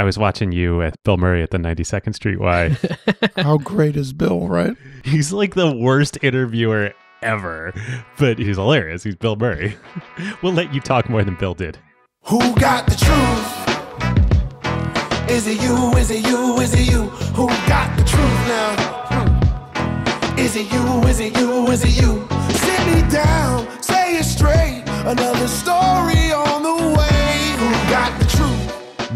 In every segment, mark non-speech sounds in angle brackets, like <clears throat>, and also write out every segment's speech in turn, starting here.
I was watching you with Bill Murray at the 92nd Street Y. <laughs> How great is Bill, right? he's like the worst interviewer ever, but he's hilarious. He's Bill Murray. <laughs> we'll let you talk more than Bill did. Who got the truth? Is it you? Is it you? Is it you? Who got the truth now? Hmm. Is it you? Is it you? Is it you? Sit me down, say it straight. Another story on the way. Who got the truth?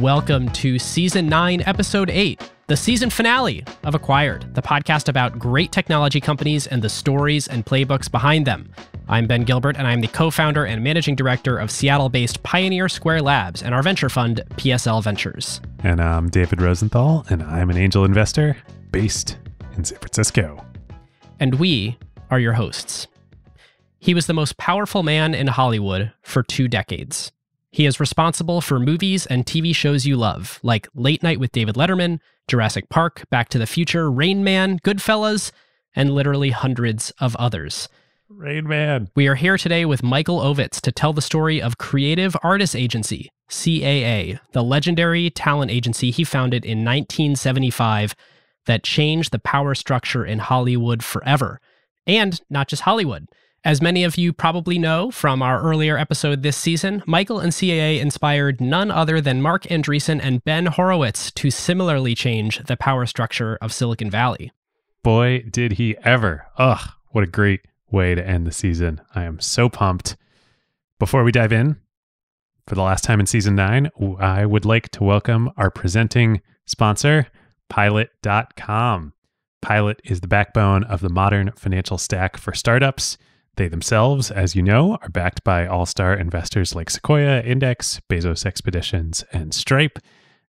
Welcome to Season 9, Episode 8, the season finale of Acquired, the podcast about great technology companies and the stories and playbooks behind them. I'm Ben Gilbert, and I'm the co founder and managing director of Seattle based Pioneer Square Labs and our venture fund, PSL Ventures. And I'm David Rosenthal, and I'm an angel investor based in San Francisco. And we are your hosts. He was the most powerful man in Hollywood for two decades. He is responsible for movies and TV shows you love, like Late Night with David Letterman, Jurassic Park, Back to the Future, Rain Man, Goodfellas, and literally hundreds of others. Rain Man. We are here today with Michael Ovitz to tell the story of Creative Artists Agency, CAA, the legendary talent agency he founded in 1975 that changed the power structure in Hollywood forever. And not just Hollywood. As many of you probably know from our earlier episode this season, Michael and CAA inspired none other than Marc Andreessen and Ben Horowitz to similarly change the power structure of Silicon Valley. Boy, did he ever. Ugh, what a great way to end the season. I am so pumped. Before we dive in, for the last time in season nine, I would like to welcome our presenting sponsor, Pilot.com. Pilot is the backbone of the modern financial stack for startups. They themselves, as you know, are backed by all star investors like Sequoia, Index, Bezos Expeditions, and Stripe,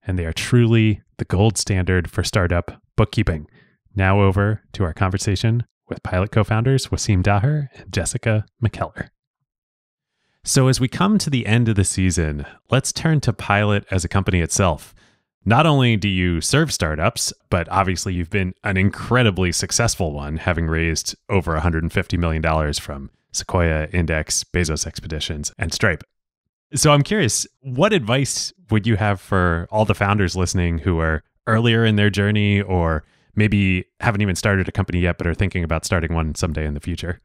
and they are truly the gold standard for startup bookkeeping. Now, over to our conversation with Pilot co founders Waseem Daher and Jessica McKellar. So, as we come to the end of the season, let's turn to Pilot as a company itself. Not only do you serve startups, but obviously you've been an incredibly successful one, having raised over $150 million from Sequoia, Index, Bezos Expeditions, and Stripe. So I'm curious, what advice would you have for all the founders listening who are earlier in their journey or maybe haven't even started a company yet, but are thinking about starting one someday in the future?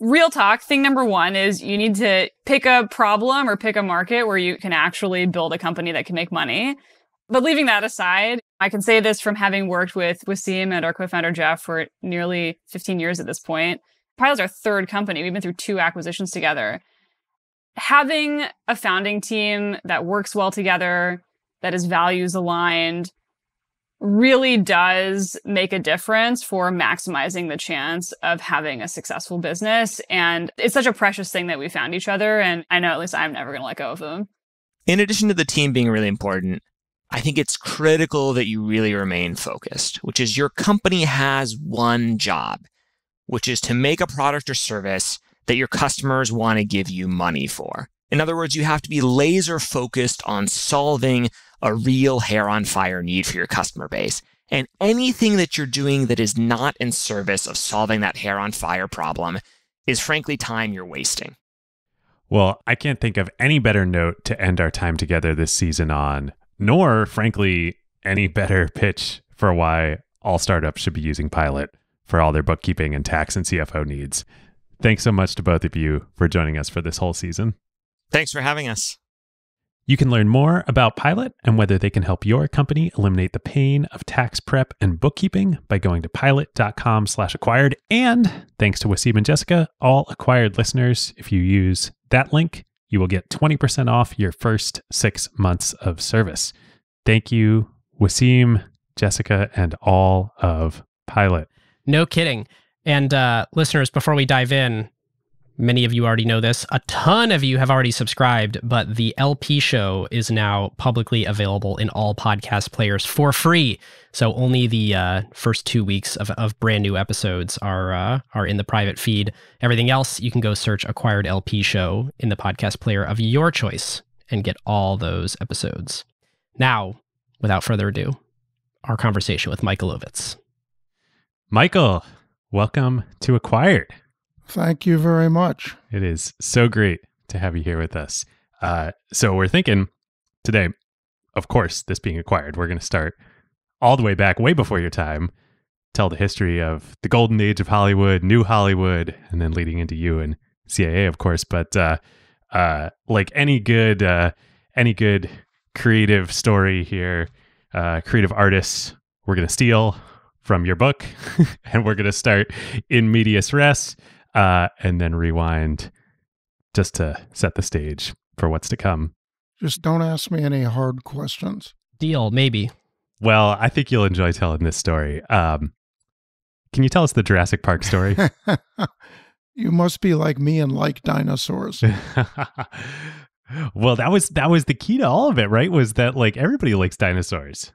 Real talk, thing number one is you need to pick a problem or pick a market where you can actually build a company that can make money. But leaving that aside, I can say this from having worked with Waseem and our co-founder Jeff for nearly 15 years at this point. Pilot's our third company. We've been through two acquisitions together. Having a founding team that works well together, that is values aligned, really does make a difference for maximizing the chance of having a successful business. And it's such a precious thing that we found each other. And I know at least I'm never going to let go of them. In addition to the team being really important, I think it's critical that you really remain focused, which is your company has one job, which is to make a product or service that your customers want to give you money for. In other words, you have to be laser focused on solving a real hair on fire need for your customer base. And anything that you're doing that is not in service of solving that hair on fire problem is frankly time you're wasting. Well, I can't think of any better note to end our time together this season on nor, frankly, any better <laughs> pitch for why all startups should be using Pilot for all their bookkeeping and tax and CFO needs. Thanks so much to both of you for joining us for this whole season. Thanks for having us. You can learn more about Pilot and whether they can help your company eliminate the pain of tax prep and bookkeeping by going to pilot.com slash acquired. And thanks to Waseem and Jessica, all acquired listeners, if you use that link, you will get 20% off your first six months of service. Thank you, Waseem, Jessica, and all of Pilot. No kidding. And uh, listeners, before we dive in, many of you already know this. A ton of you have already subscribed, but the LP show is now publicly available in all podcast players for free. So only the uh, first two weeks of, of brand new episodes are uh, are in the private feed. Everything else, you can go search Acquired LP show in the podcast player of your choice and get all those episodes. Now, without further ado, our conversation with Michael Ovitz. Michael, welcome to Acquired. Thank you very much. It is so great to have you here with us. Uh, so we're thinking today, of course, this being acquired, we're going to start all the way back, way before your time, tell the history of the golden age of Hollywood, new Hollywood, and then leading into you and CAA, of course. But uh, uh, like any good, uh, any good creative story here, uh, creative artists, we're going to steal from your book, <laughs> and we're going to start in medias res, uh, and then rewind just to set the stage for what's to come. Just don't ask me any hard questions. Deal, maybe. Well, I think you'll enjoy telling this story. Um, can you tell us the Jurassic Park story? <laughs> you must be like me and like dinosaurs. <laughs> well, that was that was the key to all of it, right? Was that like everybody likes dinosaurs?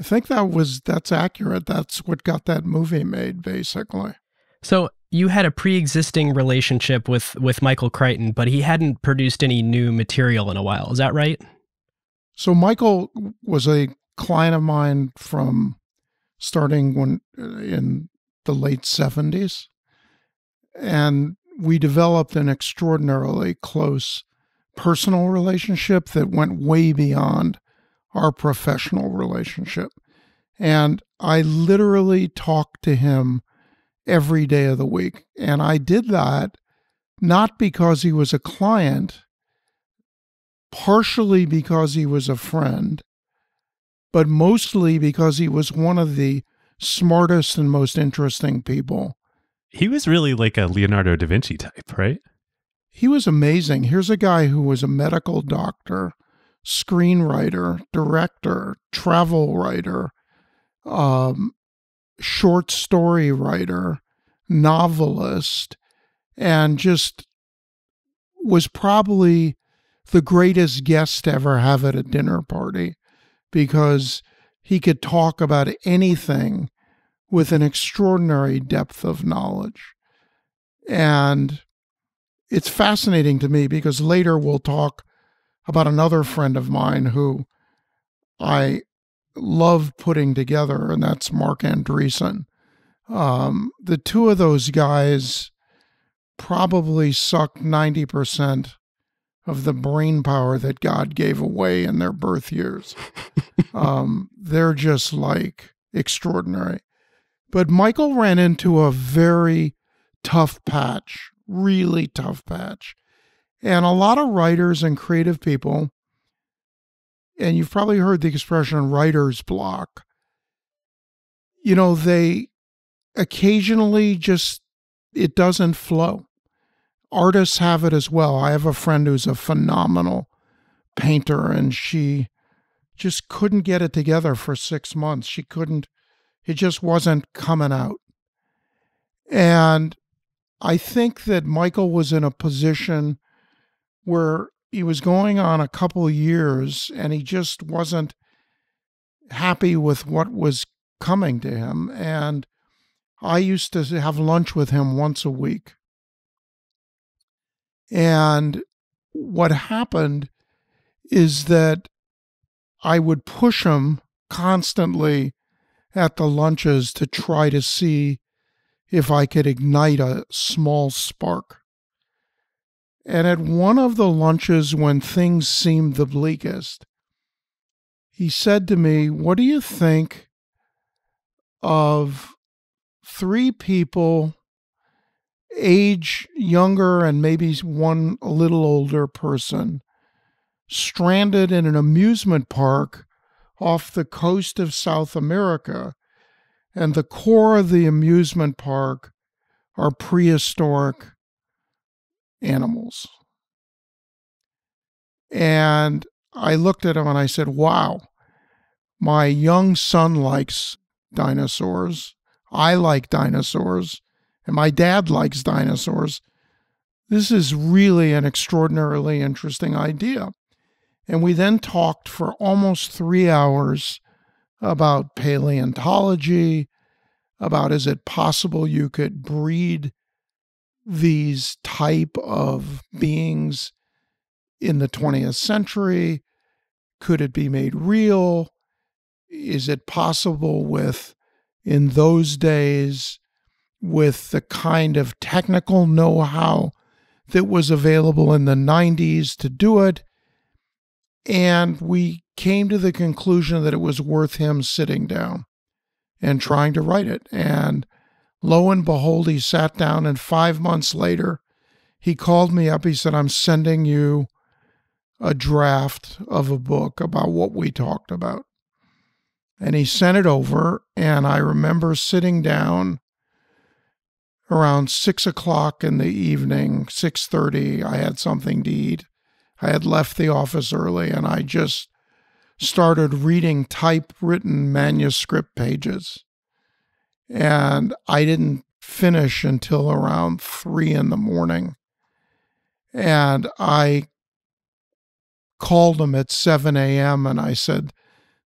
I think that was that's accurate. That's what got that movie made, basically. So you had a pre-existing relationship with with Michael Crichton, but he hadn't produced any new material in a while. Is that right? So Michael was a client of mine from starting when uh, in the late 70s and we developed an extraordinarily close personal relationship that went way beyond our professional relationship and I literally talked to him every day of the week. And I did that not because he was a client, partially because he was a friend, but mostly because he was one of the smartest and most interesting people. He was really like a Leonardo da Vinci type, right? He was amazing. Here's a guy who was a medical doctor, screenwriter, director, travel writer, um, short story writer, novelist, and just was probably the greatest guest to ever have at a dinner party because he could talk about anything with an extraordinary depth of knowledge. And it's fascinating to me because later we'll talk about another friend of mine who I love putting together, and that's Marc Andreessen. Um, the two of those guys probably sucked 90% of the brain power that God gave away in their birth years. <laughs> um, they're just like extraordinary. But Michael ran into a very tough patch, really tough patch. And a lot of writers and creative people and you've probably heard the expression writer's block. You know, they occasionally just, it doesn't flow. Artists have it as well. I have a friend who's a phenomenal painter, and she just couldn't get it together for six months. She couldn't, it just wasn't coming out. And I think that Michael was in a position where he was going on a couple years and he just wasn't happy with what was coming to him. And I used to have lunch with him once a week. And what happened is that I would push him constantly at the lunches to try to see if I could ignite a small spark. And at one of the lunches when things seemed the bleakest, he said to me, What do you think of three people, age younger and maybe one a little older person, stranded in an amusement park off the coast of South America? And the core of the amusement park are prehistoric animals. And I looked at him and I said, Wow, my young son likes dinosaurs. I like dinosaurs. And my dad likes dinosaurs. This is really an extraordinarily interesting idea. And we then talked for almost three hours about paleontology, about is it possible you could breed these type of beings in the 20th century? Could it be made real? Is it possible with, in those days, with the kind of technical know how that was available in the 90s to do it? And we came to the conclusion that it was worth him sitting down and trying to write it. And lo and behold, he sat down, and five months later, he called me up. He said, I'm sending you a draft of a book about what we talked about. And he sent it over, and I remember sitting down around six o'clock in the evening, six thirty. I had something to eat. I had left the office early, and I just started reading typewritten manuscript pages. And I didn't finish until around three in the morning. And I called him at 7 a.m. and I said,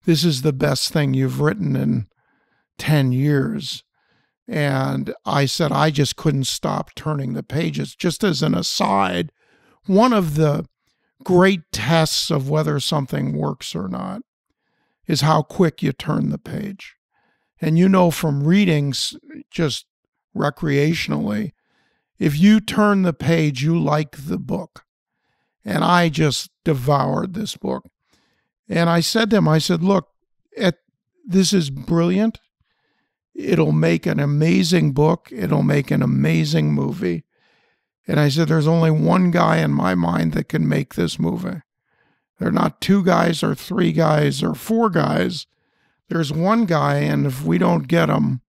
This is the best thing you've written in 10 years. And I said, I just couldn't stop turning the pages. Just as an aside, one of the great tests of whether something works or not is how quick you turn the page. And you know from readings, just recreationally, if you turn the page, you like the book. And I just devoured this book. And I said to him, I said, look, at, this is brilliant. It'll make an amazing book. It'll make an amazing movie. And I said, there's only one guy in my mind that can make this movie. There are not two guys or three guys or four guys. There's one guy, and if we don't get him,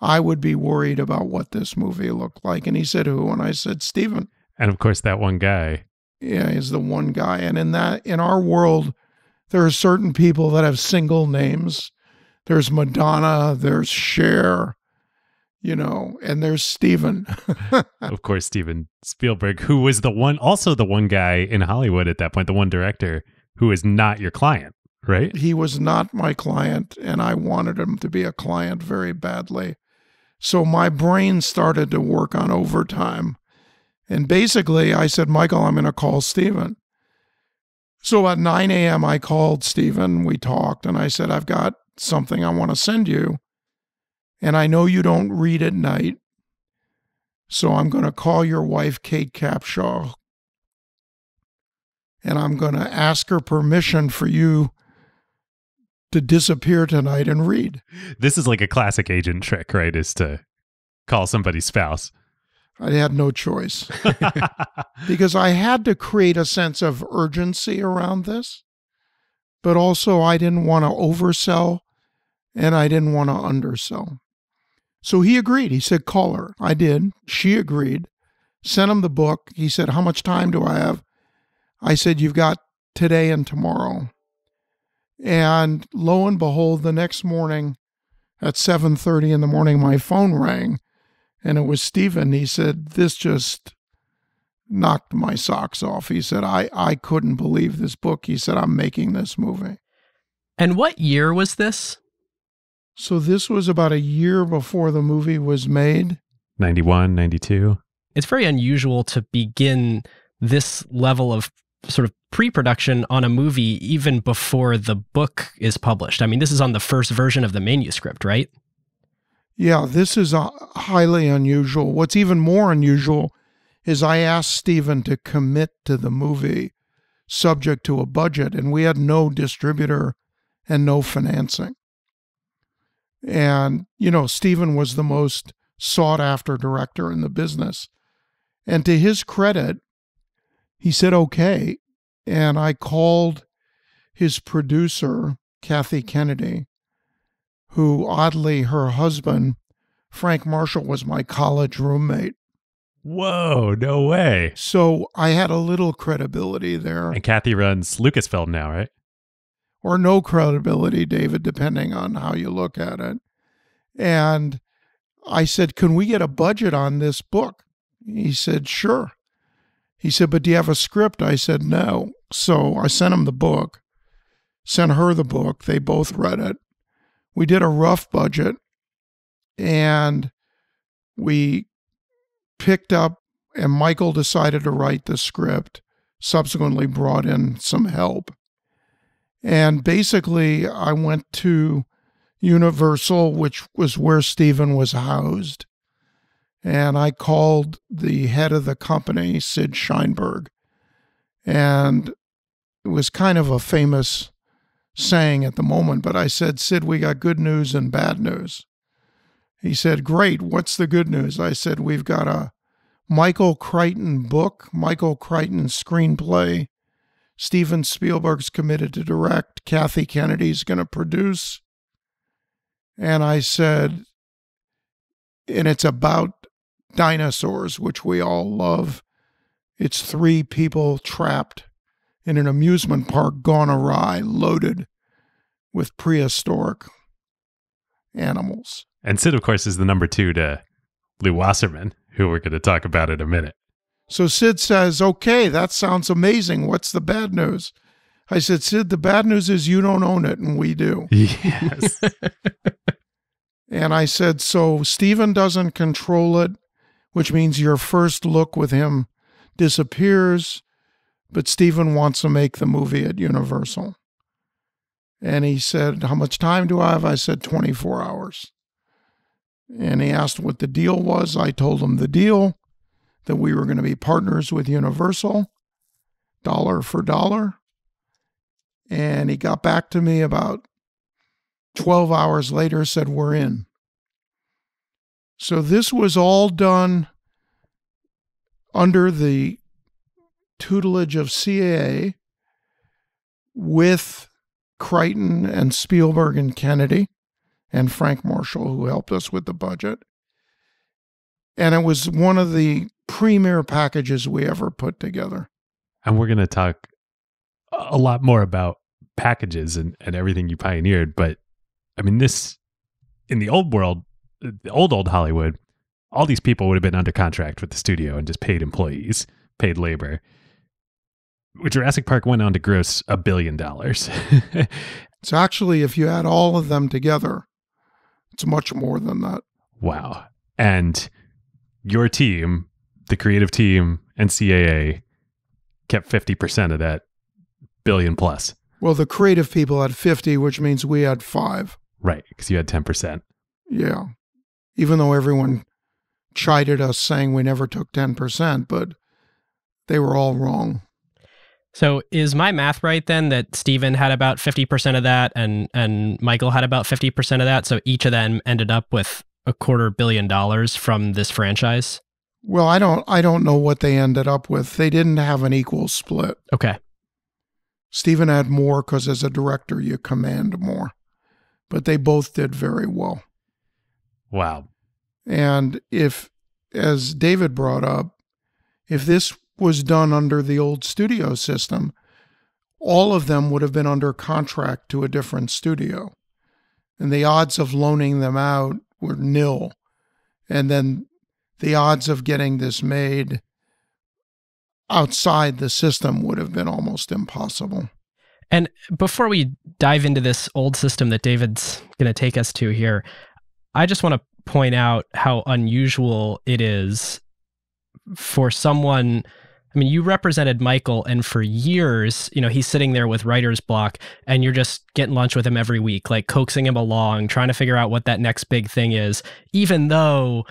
I would be worried about what this movie looked like. And he said, Who? And I said, Steven. And of course, that one guy yeah, is the one guy. And in that, in our world, there are certain people that have single names. There's Madonna, there's Cher, you know, and there's Steven. <laughs> of course, Steven Spielberg, who was the one, also the one guy in Hollywood at that point, the one director who is not your client, right? He was not my client, and I wanted him to be a client very badly. So my brain started to work on overtime and basically, I said, Michael, I'm going to call Steven. So at 9 a.m., I called Steven. We talked, and I said, I've got something I want to send you. And I know you don't read at night. So I'm going to call your wife, Kate Capshaw, and I'm going to ask her permission for you to disappear tonight and read. This is like a classic agent trick, right? Is to call somebody's spouse. I had no choice <laughs> <laughs> because I had to create a sense of urgency around this, but also I didn't want to oversell and I didn't want to undersell. So he agreed. He said, call her. I did. She agreed. Sent him the book. He said, How much time do I have? I said, You've got today and tomorrow. And lo and behold, the next morning at 7:30 in the morning, my phone rang and it was Steven. He said, This just knocked my socks off. He said, I, I couldn't believe this book. He said, I'm making this movie. And what year was this? So this was about a year before the movie was made. 91, 92. It's very unusual to begin this level of sort of pre-production on a movie even before the book is published. I mean, this is on the first version of the manuscript, right? Yeah, this is uh, highly unusual. What's even more unusual is I asked Steven to commit to the movie subject to a budget, and we had no distributor and no financing. And, you know, Steven was the most sought after director in the business. And to his credit, he said, okay. And I called his producer, Kathy Kennedy, who oddly her husband, Frank Marshall, was my college roommate. Whoa, no way. So I had a little credibility there. And Kathy runs Lucasfilm now, right? Or no credibility, David, depending on how you look at it. And I said, Can we get a budget on this book? He said, Sure. He said, But do you have a script? I said, No. So I sent him the book, sent her the book. They both read it we did a rough budget and we picked up and Michael decided to write the script, subsequently brought in some help. And basically, I went to Universal, which was where Steven was housed. And I called the head of the company, Sid Sheinberg. And it was kind of a famous saying at the moment, but I said, Sid, we got good news and bad news. He said, Great. What's the good news? I said, We've got a Michael Crichton book, Michael Crichton screenplay. Steven Spielberg's committed to direct. Kathy Kennedy's going to produce. And I said, and it's about dinosaurs, which we all love. It's three people trapped in an amusement park gone awry, loaded with prehistoric animals. And Sid, of course, is the number two to Lew Wasserman, who we're going to talk about in a minute. So Sid says, Okay, that sounds amazing. What's the bad news? I said, Sid, the bad news is you don't own it and we do. Yes. <laughs> And I said, So Steven doesn't control it, which means your first look with him disappears, but Steven wants to make the movie at Universal. And he said, How much time do I have? I said, 24 hours. And he asked what the deal was. I told him the deal that we were going to be partners with Universal, dollar for dollar. And he got back to me about 12 hours later, said, We're in. So this was all done under the tutelage of CAA with Crichton and Spielberg and Kennedy and Frank Marshall, who helped us with the budget. And it was one of the premier packages we ever put together. and we're going to talk a lot more about packages and, and everything you pioneered. But I mean, this in the old world, the old, old Hollywood, all these people would have been under contract with the studio and just paid employees, paid labor. Jurassic Park went on to gross a billion dollars. <laughs> It's actually, if you add all of them together, it's much more than that. wow. And your team, the creative team and CAA, kept 50% of that billion plus. Well, the creative people had 50, which means we had five. Right. Because you had 10%. Yeah. Even though everyone chided us saying we never took 10%, but they were all wrong. So is my math right then that Steven had about 50% of that and and Michael had about 50% of that? So each of them ended up with a quarter billion dollars from this franchise? Well, I don't I don't know what they ended up with. They didn't have an equal split. Okay. Steven had more because as a director you command more. But they both did very well. Wow. And if, as David brought up, if this was done under the old studio system, all of them would have been under contract to a different studio. And the odds of loaning them out were nil. And then the odds of getting this made outside the system would have been almost impossible. And before we dive into this old system that David's going to take us to here, I just want to point out how unusual it is for someone. I mean, you represented Michael, and for years, you know, he's sitting there with writer's block, and you're just getting lunch with him every week, like coaxing him along, trying to figure out what that next big thing is, even though,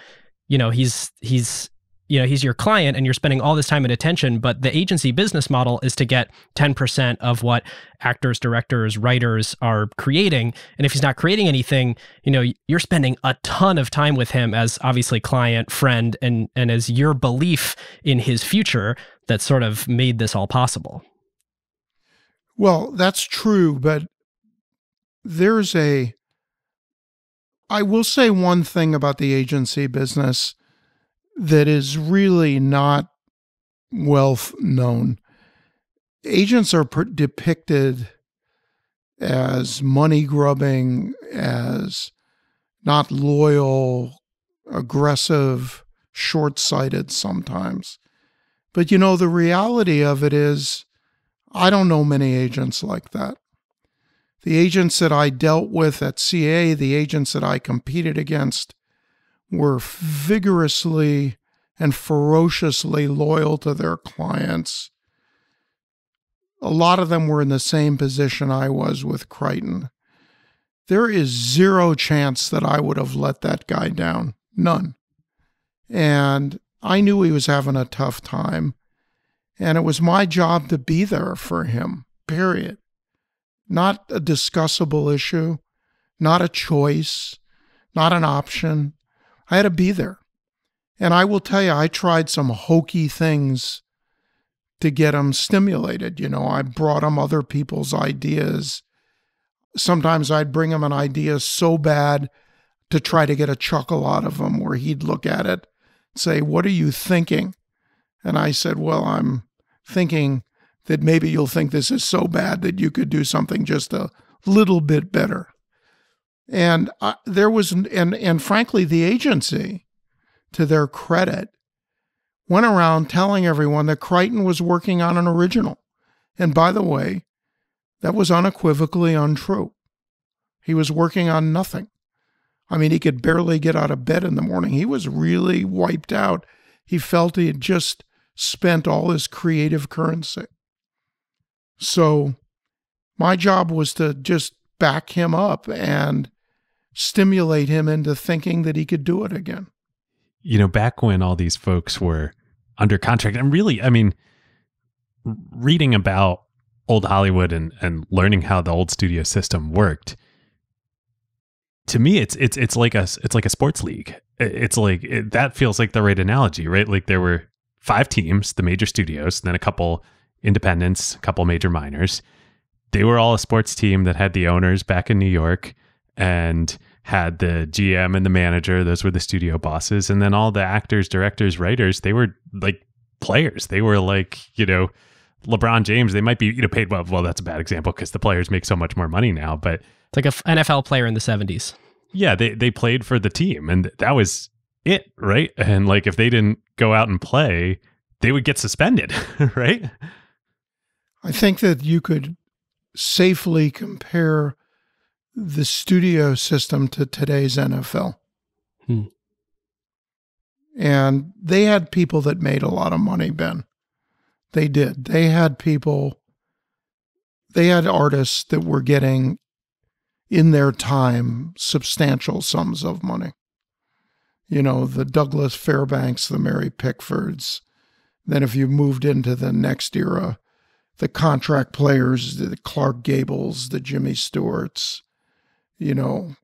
you know, he's he's you know he's your client and you're spending all this time and attention but the agency business model is to get 10% of what actors directors writers are creating and if he's not creating anything you know you're spending a ton of time with him as obviously client friend and and as your belief in his future that sort of made this all possible Well, that's true, but there's a. I will say one thing about the agency business that is really not well known. Agents are per- depicted as money grubbing, as not loyal, aggressive, short sighted sometimes. But you know, the reality of it is, I don't know many agents like that. The agents that I dealt with at CA, the agents that I competed against, were vigorously and ferociously loyal to their clients. A lot of them were in the same position I was with Crichton. There is zero chance that I would have let that guy down. None. And I knew he was having a tough time. And it was my job to be there for him. period. Not a discussable issue, not a choice, not an option. I had to be there. And I will tell you, I tried some hokey things to get them stimulated. You know, I brought them other people's ideas. Sometimes I'd bring him an idea so bad to try to get a chuckle out of him, where he'd look at it, say, What are you thinking? And I said, Well, I'm thinking that maybe you'll think this is so bad that you could do something just a little bit better. And there was, and and frankly, the agency, to their credit, went around telling everyone that Crichton was working on an original. And by the way, that was unequivocally untrue. He was working on nothing. I mean, he could barely get out of bed in the morning. He was really wiped out. He felt he had just spent all his creative currency. So my job was to just back him up and stimulate him into thinking that he could do it again. You know, back when all these folks were under contract, and really, I mean, reading about old Hollywood and, and learning how the old studio system worked, to me, it's it's it's like a it's like a sports league. It's like it, that feels like the right analogy, right? Like there were five teams, the major studios, then a couple independents, a couple major minors. They were all a sports team that had the owners back in New York and had the GM and the manager. Those were the studio bosses. And then all the actors, directors, writers, they were like players. They were like, you know, LeBron James, they might be, you know, paid well. Well, that's a bad example because the players make so much more money now. But it's like a NFL player in the 70s. Yeah, they, they played for the team and that was it, right? And like if they didn't go out and play, they would get suspended, <laughs> right? I think that you could safely compare the studio system to today's NFL. Hmm. And they had people that made a lot of money, Ben. They did. They had people, they had artists that were getting in their time substantial sums of money. You know, the Douglas Fairbanks, the Mary Pickfords. Then, if you moved into the next era, the contract players, the Clark Gables, the Jimmy Stewarts, you know,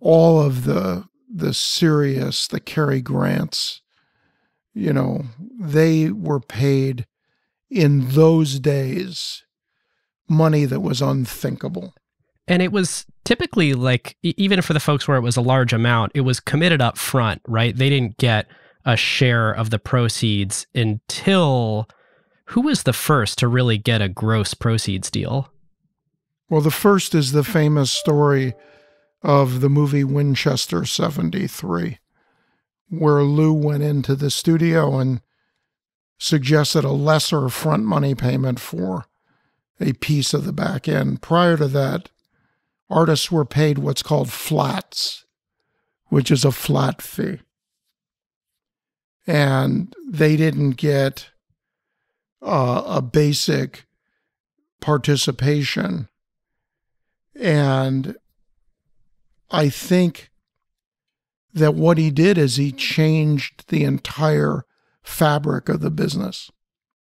all of the the serious, the Cary Grants, you know, they were paid in those days money that was unthinkable. And it was typically like, even for the folks where it was a large amount, it was committed up front, right? They didn't get a share of the proceeds until who was the first to really get a gross proceeds deal? Well, the first is the famous story of the movie Winchester 73, where Lew went into the studio and suggested a lesser front money payment for a piece of the back end. Prior to that, artists were paid what's called flats, which is a flat fee. And they didn't get uh, a basic participation. And I think that what he did is he changed the entire fabric of the business.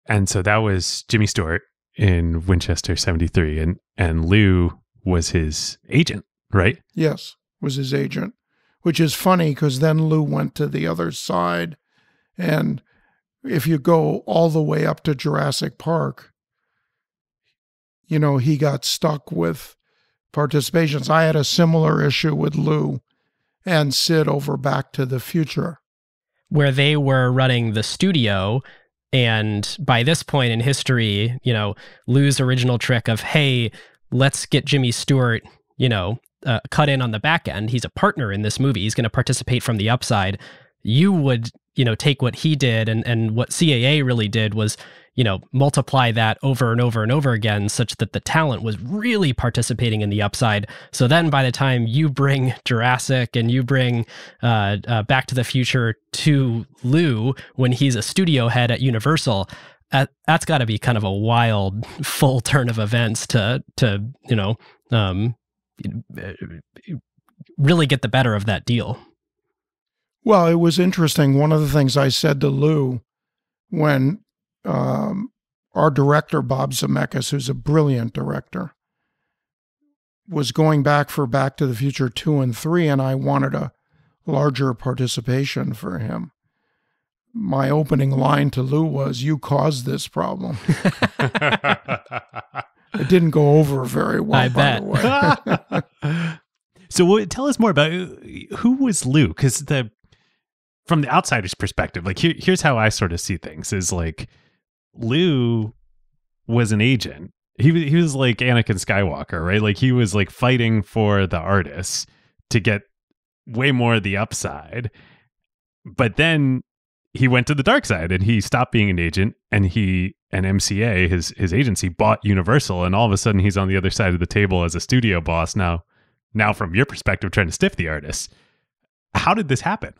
And so that was Jimmy Stewart in Winchester 73 and and Lew was his agent, right? Yes, was his agent. Which is funny because then Lew went to the other side and if you go all the way up to Jurassic Park, you know, he got stuck with participations. I had a similar issue with Lew and Sid over Back to the Future. Where they were running the studio. And by this point in history, you know, Lew's original trick of, hey, let's get Jimmy Stewart, you know, uh, cut in on the back end. He's a partner in this movie. He's going to participate from the upside. You would you know take what he did and and what CAA really did was you know multiply that over and over and over again such that the talent was really participating in the upside so then by the time you bring Jurassic and you bring uh, uh, Back to the Future to Lew when he's a studio head at Universal that, that's got to be kind of a wild <laughs> full turn of events to to you know um, really get the better of that deal well, it was interesting. One of the things I said to Lew when um, our director, Bob Zemeckis, who's a brilliant director, was going back for Back to the Future 2 and 3, and I wanted a larger participation for him. My opening line to Lew was, You caused this problem. <laughs> <laughs> it didn't go over very well, I by bet. the way. <laughs> so tell us more about who was Lew? Because the from the outsider's perspective, like here, here's how I sort of see things: is like Lew was an agent. He he was like Anakin Skywalker, right? Like he was like fighting for the artists to get way more of the upside. But then he went to the dark side and he stopped being an agent and he and MCA his his agency bought Universal and all of a sudden he's on the other side of the table as a studio boss now now from your perspective trying to stiff the artists. How did this happen?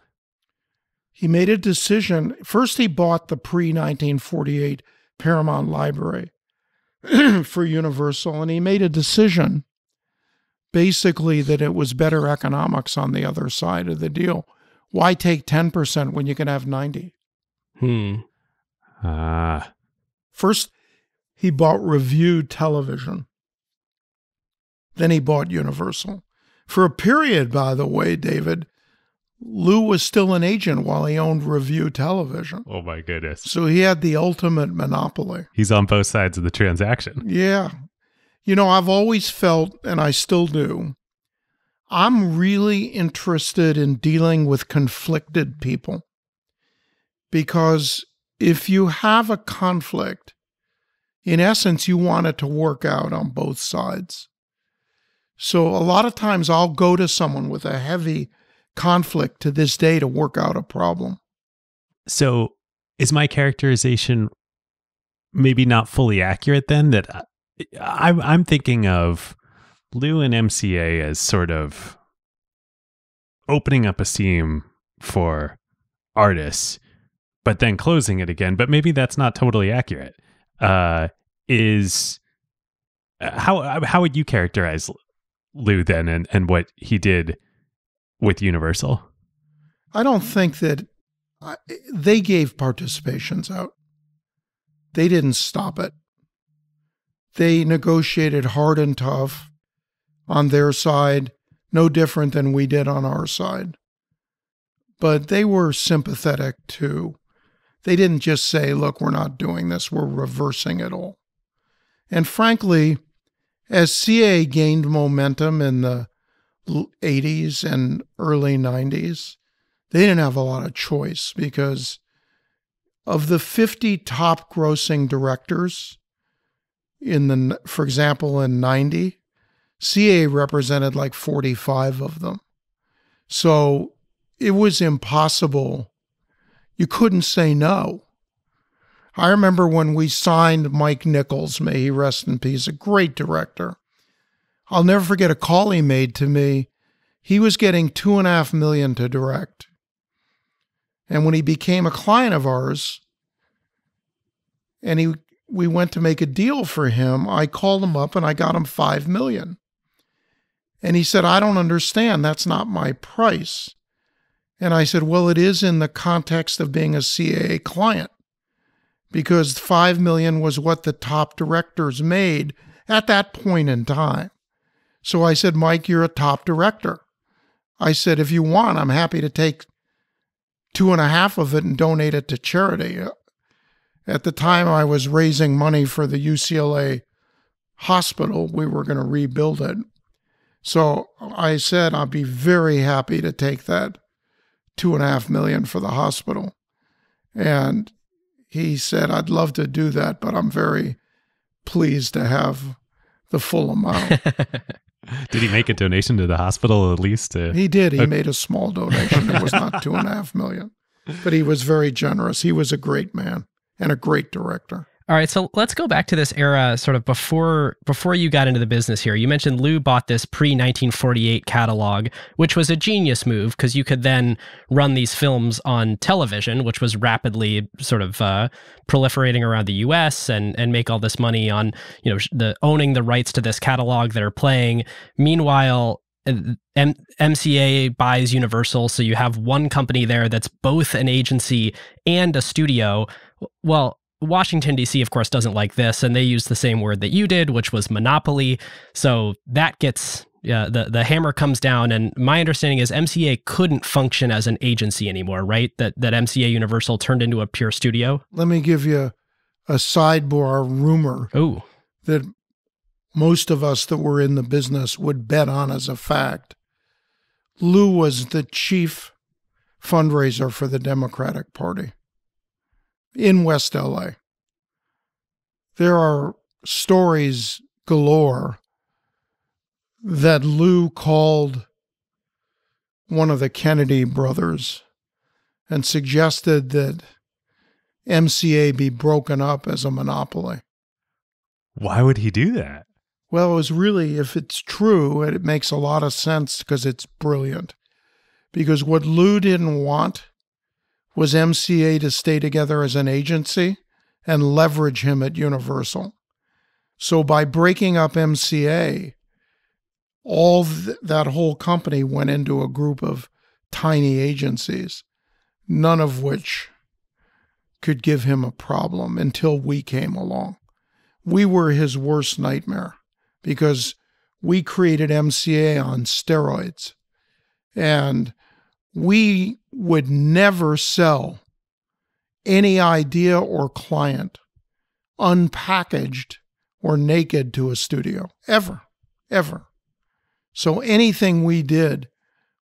He made a decision. First, he bought the pre 1948 Paramount Library <clears throat> for Universal, and he made a decision basically that it was better economics on the other side of the deal. Why take 10% when you can have 90? Hmm. Ah, First, he bought Revue Television. Then he bought Universal. For a period, by the way, David, Lew was still an agent while he owned Revue Television. oh my goodness. So he had the ultimate monopoly. He's on both sides of the transaction. Yeah. You know, I've always felt, and I still do, I'm really interested in dealing with conflicted people. Because if you have a conflict, in essence, you want it to work out on both sides. So a lot of times I'll go to someone with a heavy conflict to this day to work out a problem. So, is my characterization maybe not fully accurate then? That I- I'm thinking of Lew and MCA as sort of opening up a seam for artists, but then closing it again. But maybe that's not totally accurate. Uh, is uh, how how would you characterize Lew then, and and what he did with Universal? I don't think that I, they gave participations out. They didn't stop it. They negotiated hard and tough on their side, no different than we did on our side. But they were sympathetic too. They didn't just say, look, we're not doing this, we're reversing it all. And frankly, as CA gained momentum in the 80s and early 90s, they didn't have a lot of choice because of the 50 top grossing directors in the for example in 90 CA represented like 45 of them. So it was impossible. You couldn't say no. I remember when we signed Mike Nichols, may he rest in peace, a great director. I'll never forget a call he made to me. He was getting two and a half million to direct. And when he became a client of ours, and he we went to make a deal for him, I called him up and I got him five million. And he said, I don't understand. That's not my price. And I said, Well, it is in the context of being a CAA client because five million was what the top directors made at that point in time. So I said, Mike, you're a top director. I said, if you want, I'm happy to take two and a half of it and donate it to charity. At the time, I was raising money for the UCLA hospital. We were going to rebuild it. So I said, I'd be very happy to take that two and a half million for the hospital. And he said, I'd love to do that, but I'm very pleased to have the full amount. <laughs> Did he make a donation to the hospital at least? To, He did. He made a small donation. It was not two and a half million, but he was very generous. He was a great man and a great director. All right, so let's go back to this era, sort of before before you got into the business here. You mentioned Lew bought this pre 1948 catalog, which was a genius move because you could then run these films on television, which was rapidly sort of uh, proliferating around the U.S. and and make all this money on you know the owning the rights to this catalog that are playing. Meanwhile. M- MCA buys Universal, so you have one company there that's both an agency and a studio. Well, Washington, D.C., of course, doesn't like this, and they use the same word that you did, which was monopoly. So that gets. Yeah, the, the hammer comes down, and my understanding is MCA couldn't function as an agency anymore, right? That that MCA Universal turned into a pure studio. Let me give you a sidebar rumor Oh, that most of us that were in the business would bet on as a fact. Lew was the chief fundraiser for the Democratic Party in West LA. There are stories galore that Lew called one of the Kennedy brothers and suggested that MCA be broken up as a monopoly. Why would he do that? Well, it was really, if it's true, it makes a lot of sense because it's brilliant. Because what Lew didn't want was MCA to stay together as an agency and leverage him at Universal. So by breaking up MCA, all th- that whole company went into a group of tiny agencies, none of which could give him a problem until we came along. We were his worst nightmare because we created MCA on steroids. And we would never sell any idea or client unpackaged or naked to a studio, ever, ever. So anything we did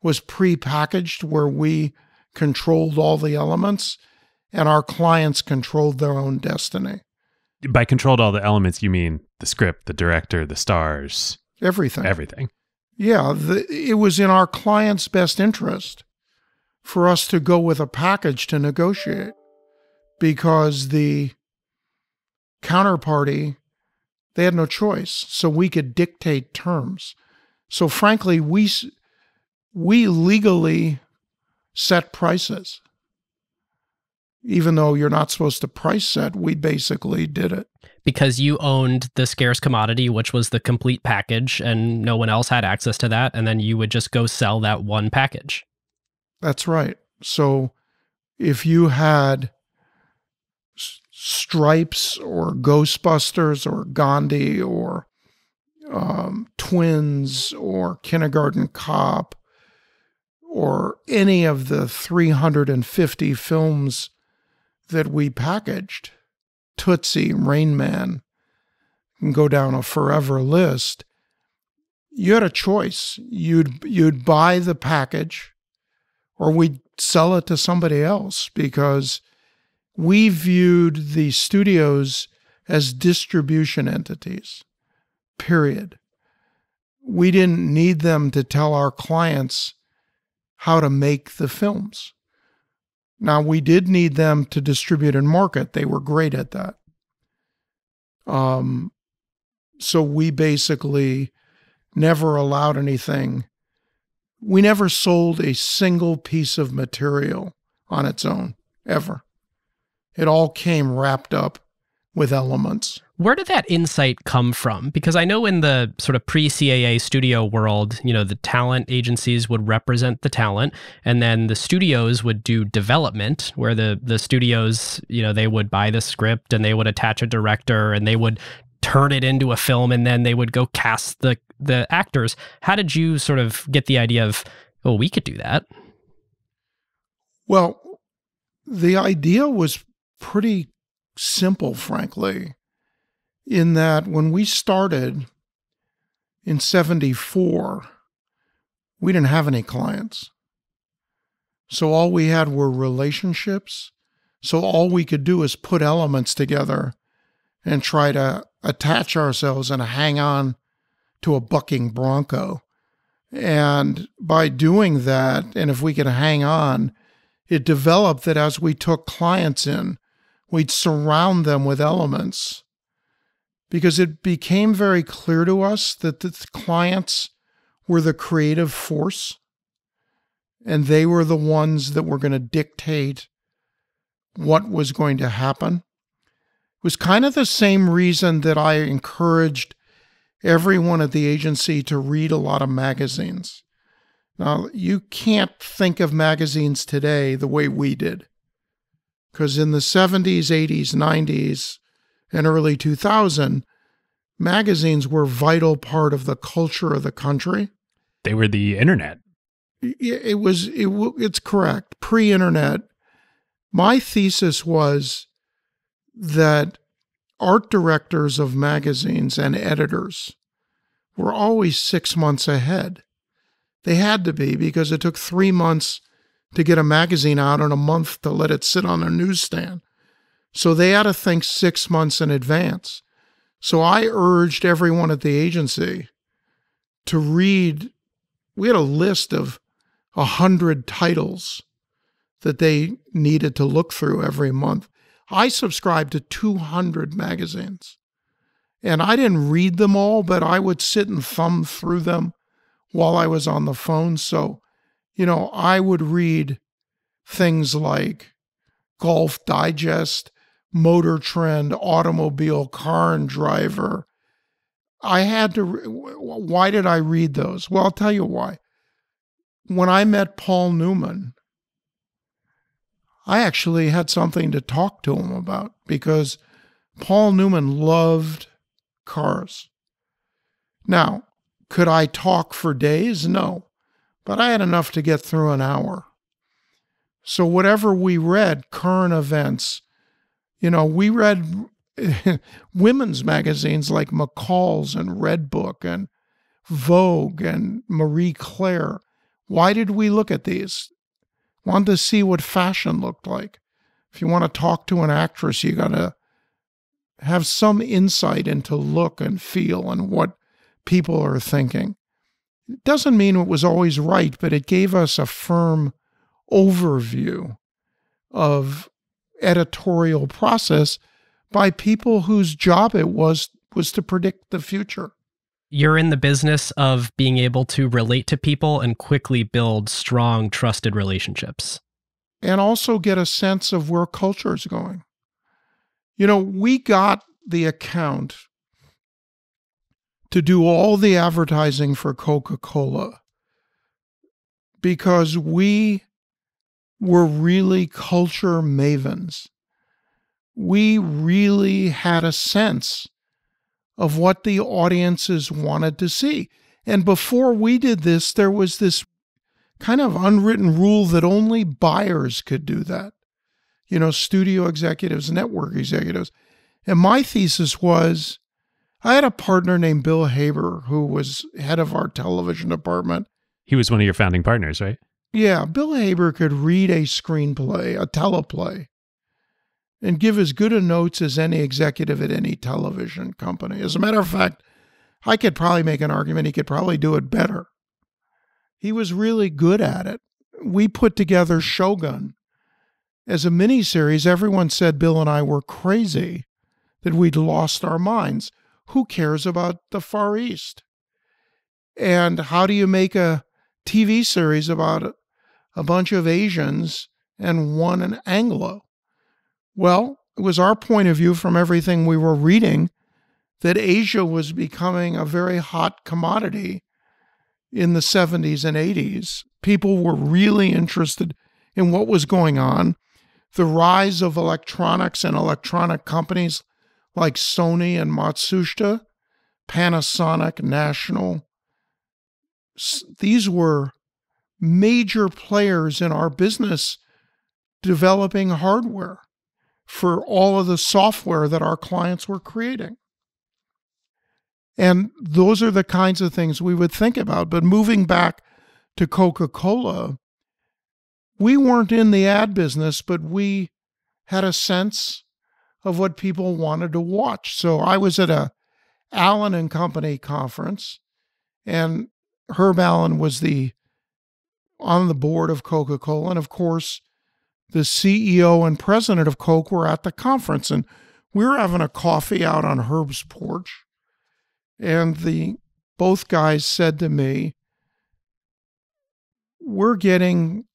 was pre-packaged where we controlled all the elements and our clients controlled their own destiny. By controlled all the elements, you mean the script, the director, the stars, Everything. everything. Yeah, the, it was in our client's best interest for us to go with a package to negotiate because the counterparty they had no choice so we could dictate terms so frankly we we legally set prices even though you're not supposed to price set we basically did it because you owned the scarce commodity, which was the complete package, and no one else had access to that. And then you would just go sell that one package. That's right. So if you had Stripes or Ghostbusters or Gandhi or um, Twins or Kindergarten Cop or any of the 350 films that we packaged, Tootsie, Rain Man, can go down a forever list. You had a choice. You'd you'd buy the package or we'd sell it to somebody else because we viewed the studios as distribution entities, period. We didn't need them to tell our clients how to make the films. Now, we did need them to distribute and market. They were great at that. Um, so we basically never allowed anything we never sold a single piece of material on its own, ever. It all came wrapped up with elements. Where did that insight come from? Because I know in the sort of pre CAA studio world, you know, the talent agencies would represent the talent, and then the studios would do development, where the the studios, you know, they would buy the script and they would attach a director and they would turn it into a film, and then they would go cast the the actors. How did you sort of get the idea of, oh, we could do that? Well, the idea was pretty simple, frankly, in that when we started in 74, we didn't have any clients. So all we had were relationships. So all we could do is put elements together and try to attach ourselves and hang on to a bucking bronco. And by doing that, and if we could hang on, it developed that as we took clients in, we'd surround them with elements because it became very clear to us that the clients were the creative force and they were the ones that were going to dictate what was going to happen. It was kind of the same reason that I encouraged everyone at the agency to read a lot of magazines. Now, you can't think of magazines today the way we did. Because in the 70s, 80s, 90s, and early 2000, magazines were a vital part of the culture of the country. They were the internet. It was, it, it's correct, pre internet. My thesis was that art directors of magazines and editors were always six months ahead. They had to be because it took three months to get a magazine out and a month to let it sit on a newsstand. So they had to think six months in advance. So I urged everyone at the agency to read. We had a list of a hundred titles that they needed to look through every month. I subscribed to 200 magazines. And I didn't read them all, but I would sit and thumb through them while I was on the phone. So, you know, I would read things like Golf Digest, Motor Trend, Automobile, Car and Driver. I had to. Why did I read those? Well, I'll tell you why. When I met Paul Newman, I actually had something to talk to him about because Paul Newman loved cars. Now, could I talk for days? No, but I had enough to get through an hour. So, whatever we read, current events, you know, we read <laughs> women's magazines like McCall's and Redbook and Vogue and Marie Claire. Why did we look at these? Wanted to see what fashion looked like. If you want to talk to an actress, you got to have some insight into look and feel and what people are thinking. It doesn't mean it was always right, but it gave us a firm overview of editorial process by people whose job it was was to predict the future. You're in the business of being able to relate to people and quickly build strong trusted relationships. And also get a sense of where culture is going. You know, we got the account to do all the advertising for Coca Cola because we were really culture mavens. We really had a sense of what the audiences wanted to see. And before we did this, there was this kind of unwritten rule that only buyers could do that. You know, studio executives, network executives. And my thesis was I had a partner named Bill Haber who was head of our television department. He was one of your founding partners, right? Yeah, Bill Haber could read a screenplay, a teleplay, and give as good a notes as any executive at any television company. As a matter of fact, I could probably make an argument he could probably do it better. He was really good at it. We put together Shogun as a miniseries. Everyone said Bill and I were crazy, that we'd lost our minds. Who cares about the Far East? And how do you make a TV series about a bunch of Asians and one an Anglo. Well, it was our point of view from everything we were reading that Asia was becoming a very hot commodity in the 70s and 80s. People were really interested in what was going on. The rise of electronics and electronic companies like Sony and Matsushita, Panasonic, National, these were major players in our business developing hardware for all of the software that our clients were creating. And those are the kinds of things we would think about. But moving back to Coca Cola, we weren't in the ad business, but we had a sense of what people wanted to watch. So I was at a Allen and Company conference, and Herb Allen was the on the board of Coca Cola. And of course, the CEO and president of Coke were at the conference. And we were having a coffee out on Herb's porch. And the both guys said to me, We're getting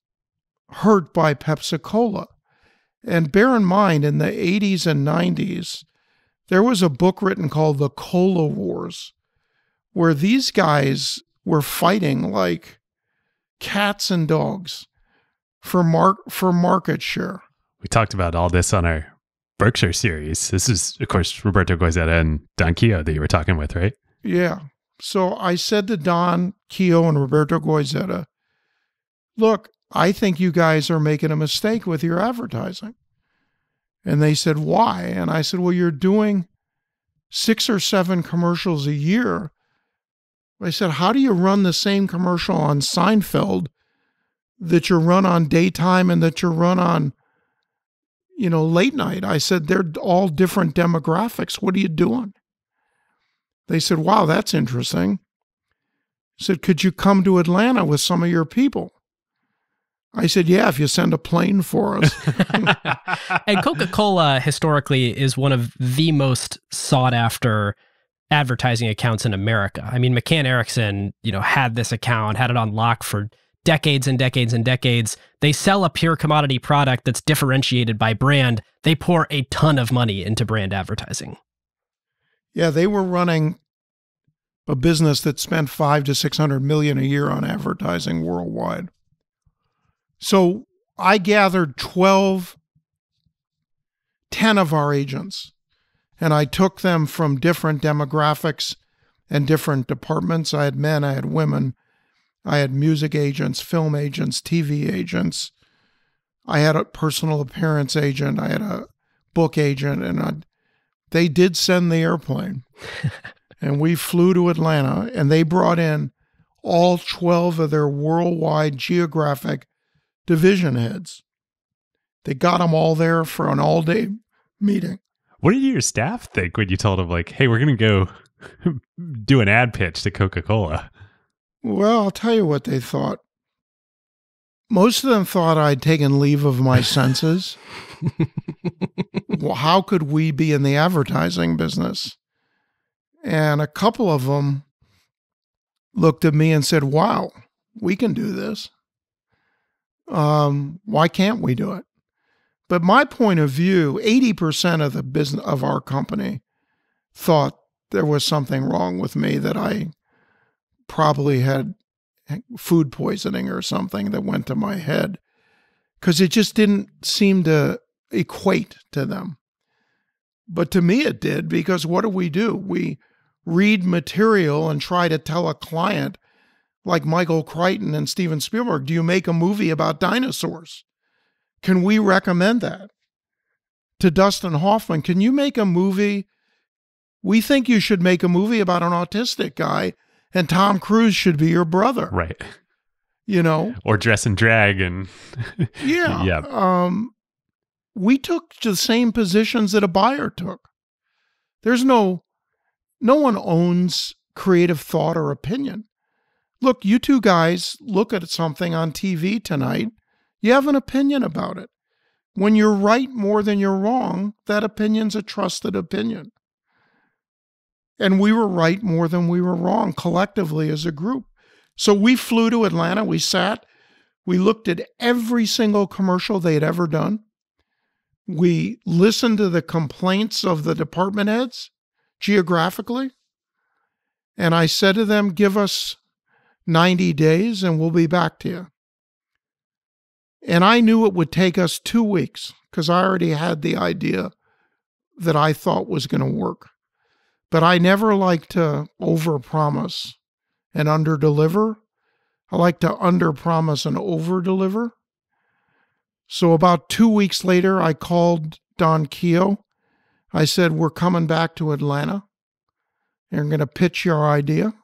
hurt by Pepsi Cola. And bear in mind, in the 80s and 90s, there was a book written called The Cola Wars, where these guys were fighting like cats and dogs for mark for market share. We talked about all this on our Berkshire series. This is, of course, Roberto Goizueta and Don Keough that you were talking with, right? Yeah. So I said to Don Keough and Roberto Goizueta, look, I think you guys are making a mistake with your advertising. And they said, why? And I said, well, you're doing six or seven commercials a year. I said, how do you run the same commercial on Seinfeld that you run on daytime and that you run on, you know, late night? I said, they're all different demographics. What are you doing? They said, wow, that's interesting. I said, could you come to Atlanta with some of your people? I said, yeah, if you send a plane for us. <laughs> <laughs> and Coca Cola historically is one of the most sought after advertising accounts in America. I mean, McCann Erickson, you know, had this account, had it on lock for decades and decades and decades. They sell a pure commodity product that's differentiated by brand. They pour a ton of money into brand advertising. Yeah, they were running a business that spent five to six hundred million a year on advertising worldwide. So I gathered 12, 10 of our agents, and I took them from different demographics and different departments. I had men, I had women, I had music agents, film agents, TV agents. I had a personal appearance agent, I had a book agent, and I, they did send the airplane. <laughs> and we flew to Atlanta, and they brought in all 12 of their worldwide geographic division heads. They got them all there for an all day meeting. What did your staff think when you told them, like, hey, we're going to go <laughs> do an ad pitch to Coca Cola? Well, I'll tell you what they thought. Most of them thought I'd taken leave of my <laughs> senses. well, how could we be in the advertising business? And a couple of them looked at me and said, Wow, we can do this. Um, why can't we do it? But my point of view, 80% of the business of our company thought there was something wrong with me that I probably had food poisoning or something that went to my head because it just didn't seem to equate to them. But to me, it did because what do we do? We read material and try to tell a client like Michael Crichton and Steven Spielberg, do you make a movie about dinosaurs? Can we recommend that? To Dustin Hoffman, can you make a movie? We think you should make a movie about an autistic guy and Tom Cruise should be your brother. Right. You know? Or dress and drag and <laughs> Yeah. <laughs> yeah. Um we took the same positions that a buyer took. There's no no one owns creative thought or opinion look, you two guys look at something on TV tonight, you have an opinion about it. When you're right more than you're wrong, that opinion's a trusted opinion. And we were right more than we were wrong collectively as a group. So we flew to Atlanta, we sat, we looked at every single commercial they had ever done. We listened to the complaints of the department heads geographically. And I said to them, give us 90 days and we'll be back to you. And I knew it would take us two weeks because I already had the idea that I thought was going to work. But I never like to overpromise and underdeliver. I like to underpromise and overdeliver. So about two weeks later, I called Don Keough. I said, We're coming back to Atlanta. You're going to pitch your idea.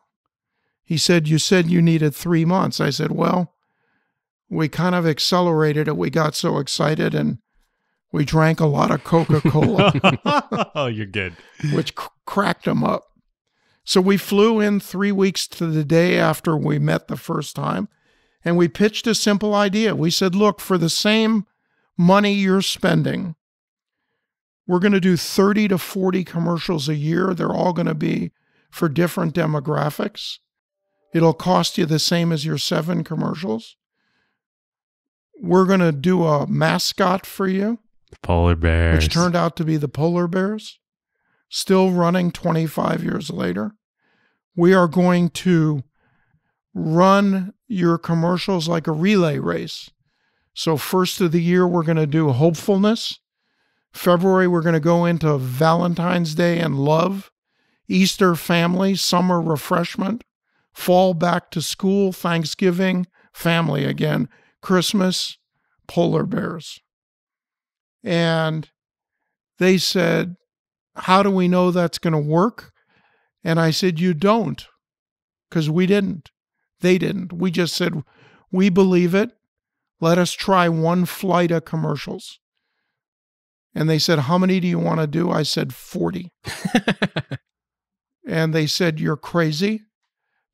He said, You said you needed three months. I said, Well, we kind of accelerated it. We got so excited and we drank a lot of Coca Cola. <laughs> oh, you're good. Which cr- cracked them up. So we flew in three weeks to the day after we met the first time and we pitched a simple idea. We said, Look, for the same money you're spending, we're going to do 30 to 40 commercials a year. They're all going to be for different demographics. It'll cost you the same as your seven commercials. We're going to do a mascot for you. The polar bears. Which turned out to be the polar bears. Still running 25 years later. We are going to run your commercials like a relay race. So, first of the year, we're going to do hopefulness. February, we're going to go into Valentine's Day and love, Easter family, summer refreshment, fall back to school, Thanksgiving, family again, Christmas, polar bears. And they said, How do we know that's going to work? And I said, You don't, because we didn't. They didn't. We just said, We believe it. Let us try one flight of commercials. And they said, How many do you want to do? I said, 40. <laughs> and they said, You're crazy.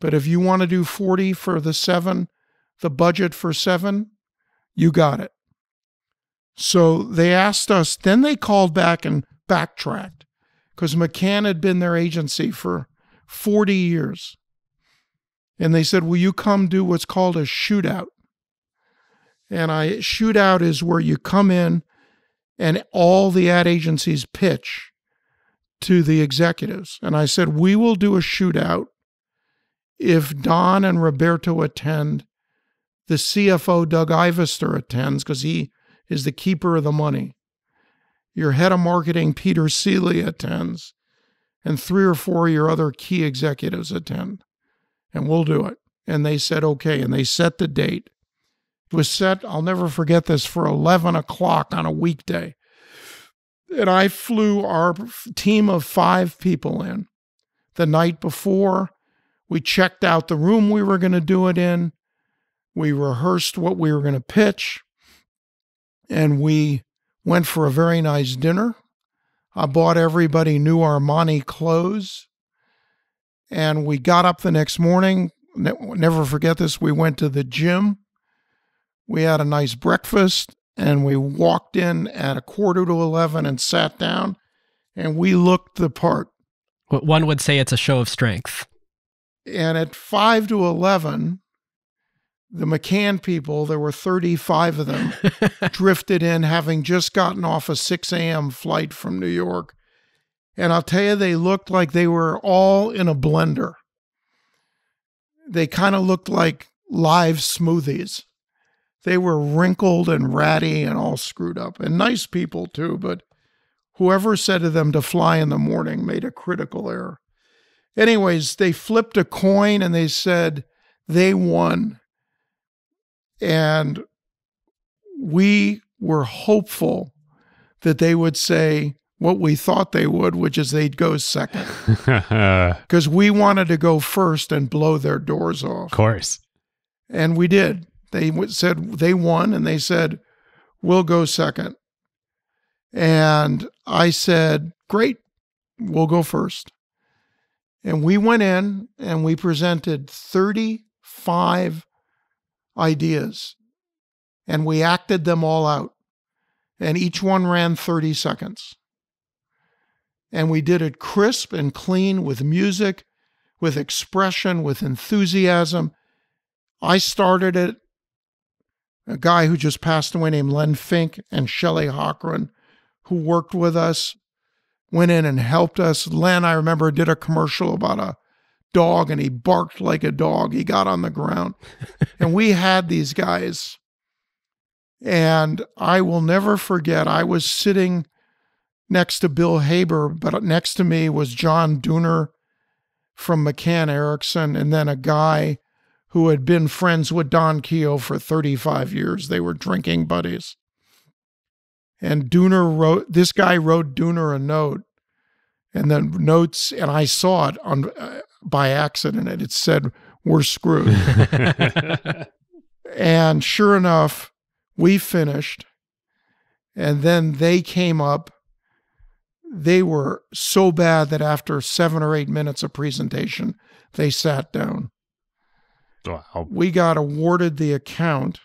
But if you want to do 40 for the seven, the budget for seven, you got it. So they asked us, then they called back and backtracked because McCann had been their agency for 40 years. And they said, Will you come do what's called a shootout? And I shootout is where you come in and all the ad agencies pitch to the executives. And I said, We will do a shootout if Don and Roberto attend, the CFO, Doug Ivester, attends because he is the keeper of the money. Your head of marketing, Peter Sealey, attends, and three or four of your other key executives attend. And we'll do it. And they said, okay. And they set the date. It was set, I'll never forget this, for 11 o'clock on a weekday. And I flew our team of five people in the night before we checked out the room we were going to do it in. We rehearsed what we were going to pitch. And we went for a very nice dinner. I bought everybody new Armani clothes. And we got up the next morning. Never forget this. We went to the gym. We had a nice breakfast and we walked in at a quarter to 11 and sat down and we looked the part. One would say it's a show of strength. And at 5 to 11, the McCann people, there were 35 of them, <laughs> drifted in having just gotten off a 6 a.m. flight from New York. And I'll tell you, they looked like they were all in a blender. They kind of looked like live smoothies. They were wrinkled and ratty and all screwed up, and nice people too. But whoever said to them to fly in the morning made a critical error. Anyways, they flipped a coin and they said they won. And we were hopeful that they would say what we thought they would, which is they'd go second. <laughs> Because we wanted to go first and blow their doors off. Of course. And we did. They said they won and they said, we'll go second. And I said, great, we'll go first. And we went in and we presented 35 ideas and we acted them all out. And each one ran 30 seconds. And we did it crisp and clean with music, with expression, with enthusiasm. I started it. A guy who just passed away named Len Fink and Shelley Hochron, who worked with us went in and helped us. Len, I remember, did a commercial about a dog and he barked like a dog. He got on the ground. <laughs> and we had these guys. And I will never forget, I was sitting next to Bill Haber, but next to me was John Dooner from McCann Erickson, and then a guy who had been friends with Don Keough for 35 years. They were drinking buddies. And Dooner wrote, this guy wrote Dooner a note, and then notes, and I saw it on uh, by accident, and it said, We're screwed. <laughs> and sure enough, we finished. And then they came up. They were so bad that after seven or eight minutes of presentation, they sat down. Wow. We got awarded the account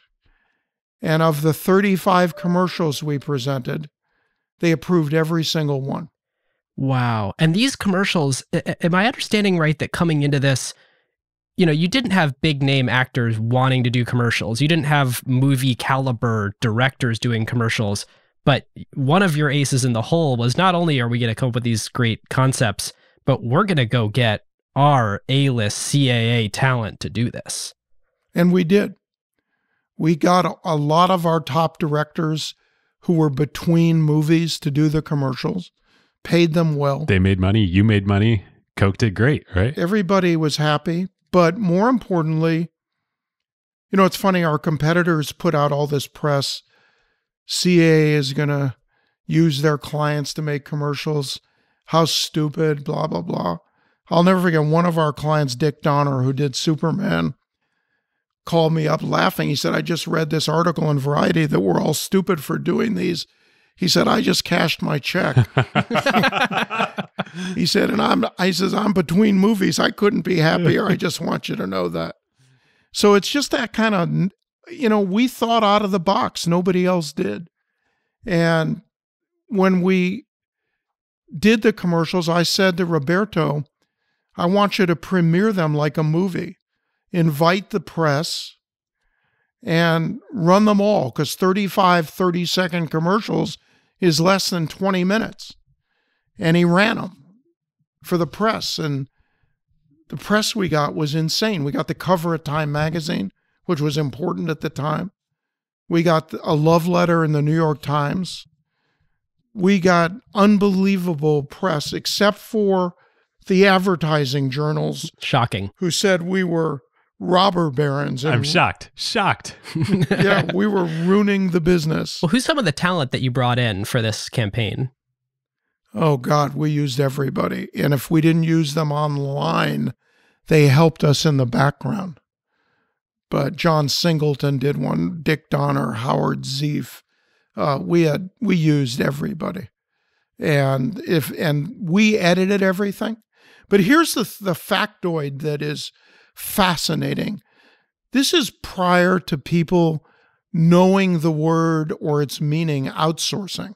and of the 35 commercials we presented, they approved every single one. Wow. And these commercials, am I understanding right that coming into this, you know, you didn't have big name actors wanting to do commercials. You didn't have movie caliber directors doing commercials. But one of your aces in the hole was not only are we going to come up with these great concepts, but we're going to go get our A list CAA talent to do this. And we did We got a, a lot of our top directors who were between movies to do the commercials, paid them well. They made money. You made money. Coke did great, right? Everybody was happy. But more importantly, you know, it's funny, our competitors put out all this press. CAA is going to use their clients to make commercials. How stupid, blah, blah, blah. I'll never forget one of our clients, Dick Donner, who did Superman, called me up laughing. He said, I just read this article in Variety that we're all stupid for doing these. He said, I just cashed my check. <laughs> he said, and I'm I says, I'm between movies. I couldn't be happier. I just want you to know that. So it's just that kind of you know, we thought out of the box. Nobody else did. And when we did the commercials, I said to Roberto, I want you to premiere them like a movie. Invite the press and run them all because 35, 30 second commercials is less than 20 minutes. And he ran them for the press. And the press we got was insane. We got the cover of Time magazine, which was important at the time. We got a love letter in the New York Times. We got unbelievable press, except for the advertising journals. Shocking. Who said we were robber barons. I'm shocked. Shocked. <laughs> yeah, we were ruining the business. Well, who's some of the talent that you brought in for this campaign? Oh, God, we used everybody. And if we didn't use them online, they helped us in the background. But John Singleton did one, Dick Donner, Howard Zieff. Uh, we had we used everybody, and if and we edited everything. But here's the the factoid that is fascinating. This is prior to people knowing the word or its meaning outsourcing.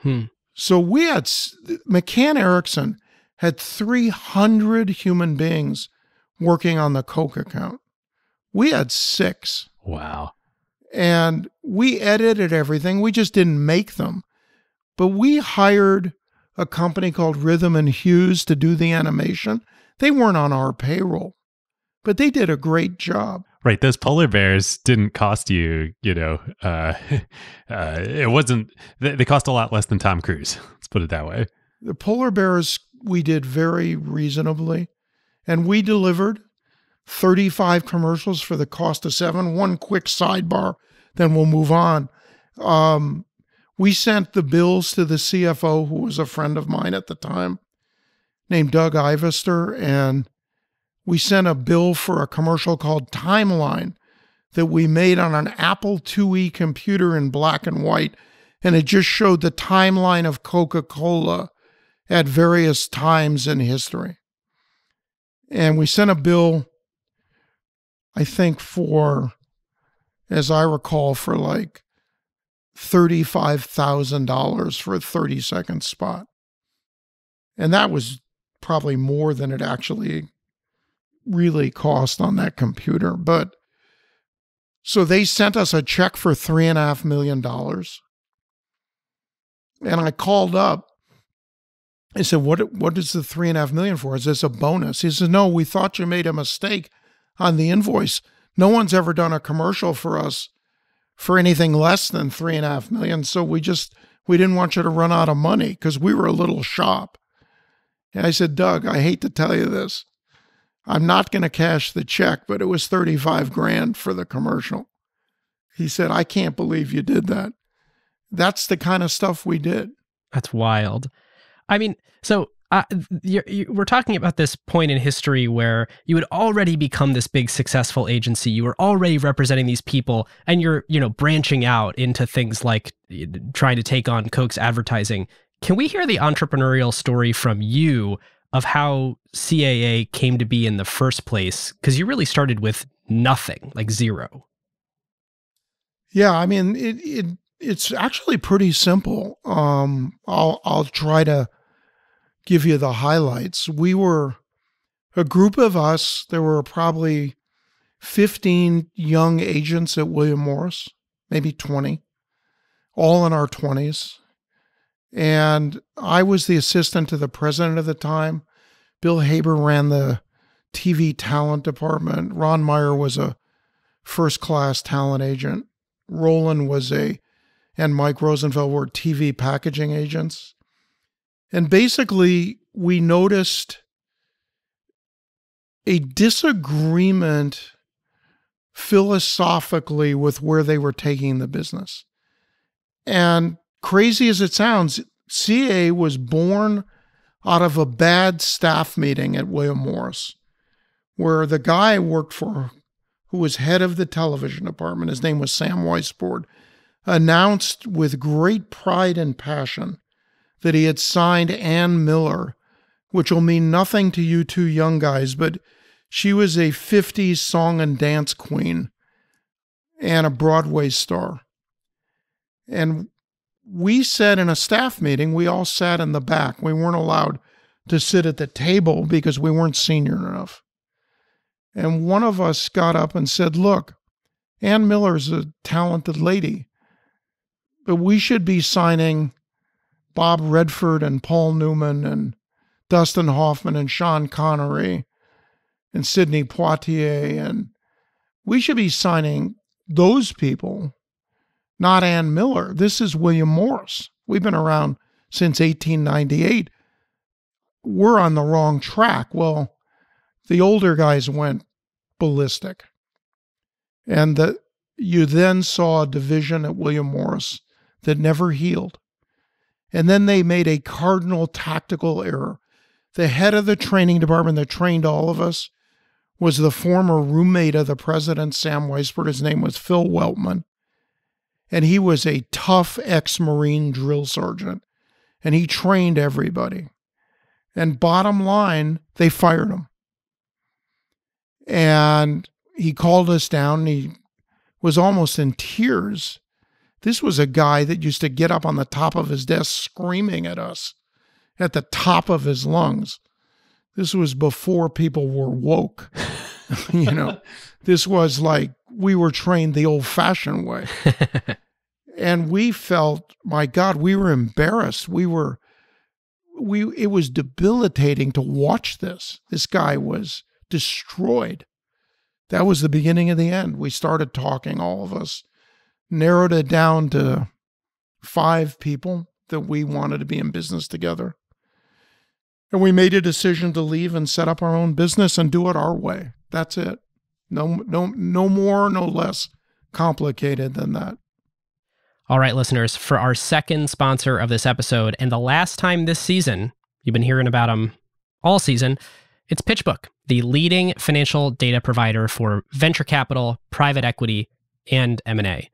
Hmm. So we had McCann Erickson had 300 human beings working on the Coke account. We had six. Wow. And we edited everything. We just didn't make them. But we hired a company called Rhythm and Hues to do the animation. They weren't on our payroll but they did a great job. Right, those polar bears didn't cost you, you know, uh, <laughs> uh, it wasn't. They, they cost a lot less than Tom Cruise. <laughs> Let's put it that way. The polar bears we did very reasonably, and we delivered 35 commercials for the cost of seven. One quick sidebar, then we'll move on. Um, we sent the bills to the CFO, who was a friend of mine at the time, named Doug Ivester, and we sent a bill for a commercial called Timeline that we made on an Apple IIe computer in black and white. And it just showed the timeline of Coca Cola at various times in history. And we sent a bill, I think, for, as I recall, for like $35,000 for a 30 second spot. And that was probably more than it actually really cost on that computer. But so they sent us a check for three and a half million dollars. And I called up. I said, what, what is the three and a half million for? Is this a bonus? He said, No, we thought you made a mistake on the invoice. No one's ever done a commercial for us for anything less than three and a half million. So we just we didn't want you to run out of money because we were a little shop. And I said, Doug, I hate to tell you this. I'm not going to cash the check, but it was 35 grand for the commercial. He said, I can't believe you did that. That's the kind of stuff we did. That's wild. I mean, so uh, you're, you, we're talking about this point in history where you had already become this big successful agency. You were already representing these people, and you're you know branching out into things like trying to take on Coke's advertising. Can we hear the entrepreneurial story from you of how CAA came to be in the first place because you really started with nothing, like zero. Yeah, I mean it, it it's actually pretty simple. Um, I'll I'll try to give you the highlights. We were a group of us. There were probably fifteen young agents at William Morris, maybe twenty, all in our twenties. And I was the assistant to the president at the time. Bill Haber ran the TV talent department. Ron Meyer was a first class talent agent. Rowland was a, and Mike Rosenfeld were TV packaging agents. And basically, we noticed a disagreement philosophically with where they were taking the business. And crazy as it sounds, CA was born out of a bad staff meeting at William Morris, where the guy I worked for, who was head of the television department, his name was Sam Weisbord, announced with great pride and passion that he had signed Ann Miller, which will mean nothing to you two young guys, but she was a 50s song and dance queen and a Broadway star. And we said in a staff meeting, we all sat in the back. We weren't allowed to sit at the table because we weren't senior enough. And one of us got up and said, Look, Ann Miller's a talented lady, but we should be signing Bob Redford and Paul Newman and Dustin Hoffman and Sean Connery and Sidney Poitier. And we should be signing those people not Ann Miller. This is William Morris. We've been around since 1898. We're on the wrong track. Well, the older guys went ballistic. And the, you then saw a division at William Morris that never healed. And then they made a cardinal tactical error. The head of the training department that trained all of us was the former roommate of the president, Sam Weisbord. His name was Phil Weltman and he was a tough ex Marine drill sergeant, and he trained everybody. And bottom line, they fired him. And he called us down and he was almost in tears. This was a guy that used to get up on the top of his desk screaming at us at the top of his lungs. This was before people were woke. <laughs> you know, <laughs> this was like we were trained the old fashioned way. <laughs> and we felt, my God, we were embarrassed. We were, we, it was debilitating to watch this. This guy was destroyed. That was the beginning of the end. We started talking, all of us, narrowed it down to five people that we wanted to be in business together. And we made a decision to leave and set up our own business and do it our way. That's it. No, no, no more, no less complicated than that. All right, listeners, for our second sponsor of this episode and the last time this season, you've been hearing about them all season, it's PitchBook, the leading financial data provider for venture capital, private equity, and M&A.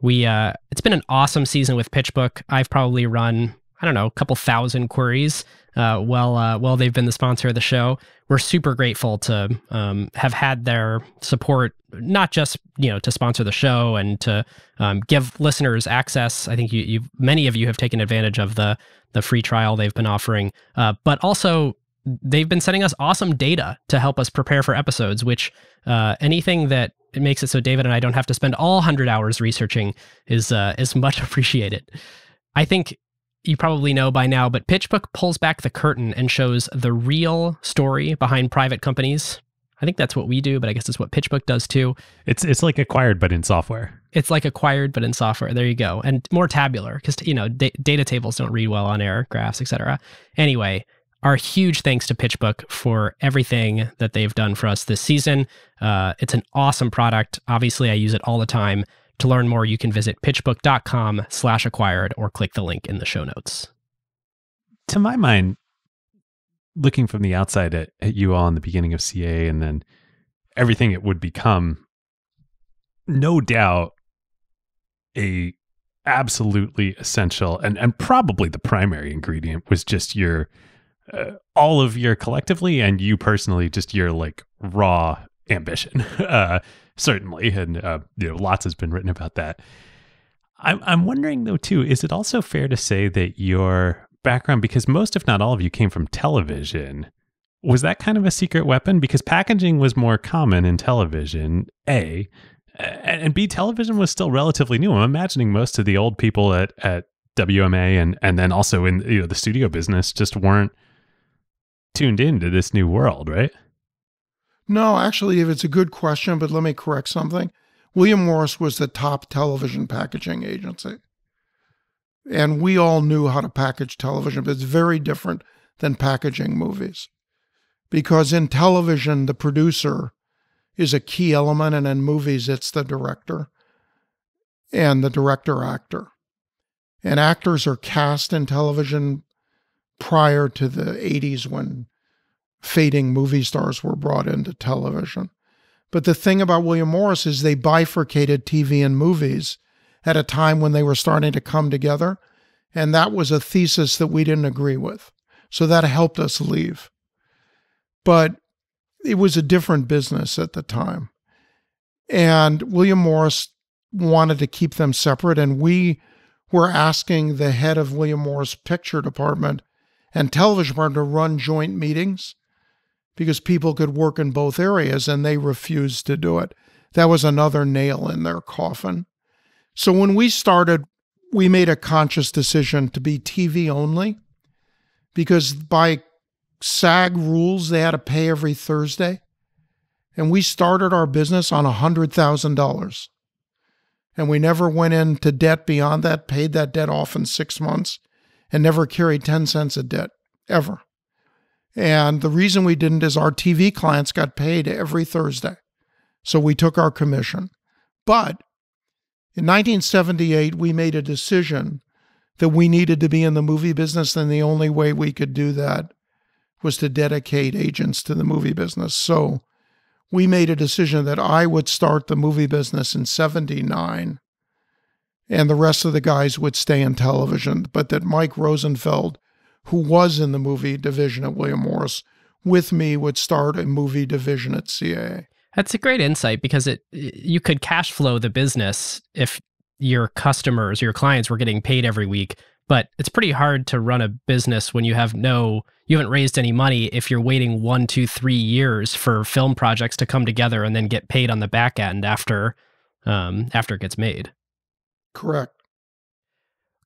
We uh, it's been an awesome season with PitchBook. I've probably run I don't know a couple thousand queries uh, while uh, they've been the sponsor of the show. We're super grateful to um, have had their support, not just you know to sponsor the show and to um, give listeners access. I think you, you many of you have taken advantage of the the free trial they've been offering, uh, but also they've been sending us awesome data to help us prepare for episodes. Which uh, anything that makes it so David and I don't have to spend all hundred hours researching is uh, is much <laughs> appreciated. I think you probably know by now, but PitchBook pulls back the curtain and shows the real story behind private companies. I think that's what we do, but I guess it's what PitchBook does too. It's it's like acquired, but in software. It's like acquired, but in software. There you go, and more tabular because you know da- data tables don't read well on air, graphs, etc. Anyway, our huge thanks to PitchBook for everything that they've done for us this season. Uh, it's an awesome product. Obviously, I use it all the time. To learn more, you can visit pitchbook.com slash acquired or click the link in the show notes. To my mind, looking from the outside at, at you all in the beginning of CA and then everything it would become, no doubt a absolutely essential and, and probably the primary ingredient was just your uh, all of your collectively and you personally just your like raw ambition <laughs> uh, certainly, and uh, you know, lots has been written about that. I'm I'm wondering though too, is it also fair to say that your background, because most, if not all of you, came from television, was that kind of a secret weapon? Because packaging was more common in television. A and B, television was still relatively new. I'm imagining most of the old people at at WMA and and then also in you know the studio business just weren't tuned into this new world, right? No, actually, if it's a good question, but let me correct something. William Morris was the top television packaging agency. And we all knew how to package television, but it's very different than packaging movies. Because in television, the producer is a key element, and in movies, it's the director and the director actor. And actors are cast in television prior to the 80s when fading movie stars were brought into television. But the thing about William Morris is they bifurcated TV and movies at a time when they were starting to come together. And that was a thesis that we didn't agree with. So that helped us leave. But it was a different business at the time. And William Morris wanted to keep them separate. And we were asking the head of William Morris picture department and television department to run joint meetings because people could work in both areas and they refused to do it. That was another nail in their coffin. So when we started, we made a conscious decision to be TV only because by SAG rules, they had to pay every Thursday. And we started our business on $100,000. And we never went into debt beyond that, paid that debt off in six months, and never carried 10 cents of debt, ever. And the reason we didn't is our TV clients got paid every Thursday. So we took our commission. But in 1978, we made a decision that we needed to be in the movie business, and the only way we could do that was to dedicate agents to the movie business. So we made a decision that I would start the movie business in 79 and the rest of the guys would stay in television, but that Mike Rosenfeld, who was in the movie division at William Morris, with me would start a movie division at CAA. That's a great insight because it you could cash flow the business if your customers, your clients were getting paid every week, but it's pretty hard to run a business when you have no you haven't raised any money if you're waiting one two three years for film projects to come together and then get paid on the back end after um, after it gets made correct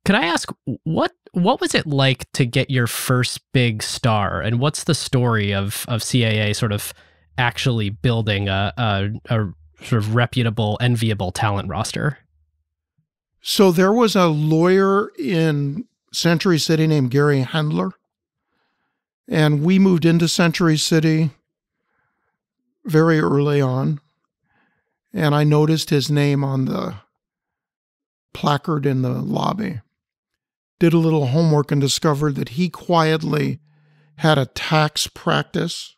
could i ask what what was it like to get your first big star and what's the story of of caa sort of actually building a, a, a sort of reputable enviable talent roster so there was a lawyer in Century City named Gary Hendler. And we moved into Century City very early on. And I noticed his name on the placard in the lobby. Did a little homework and discovered that he quietly had a tax practice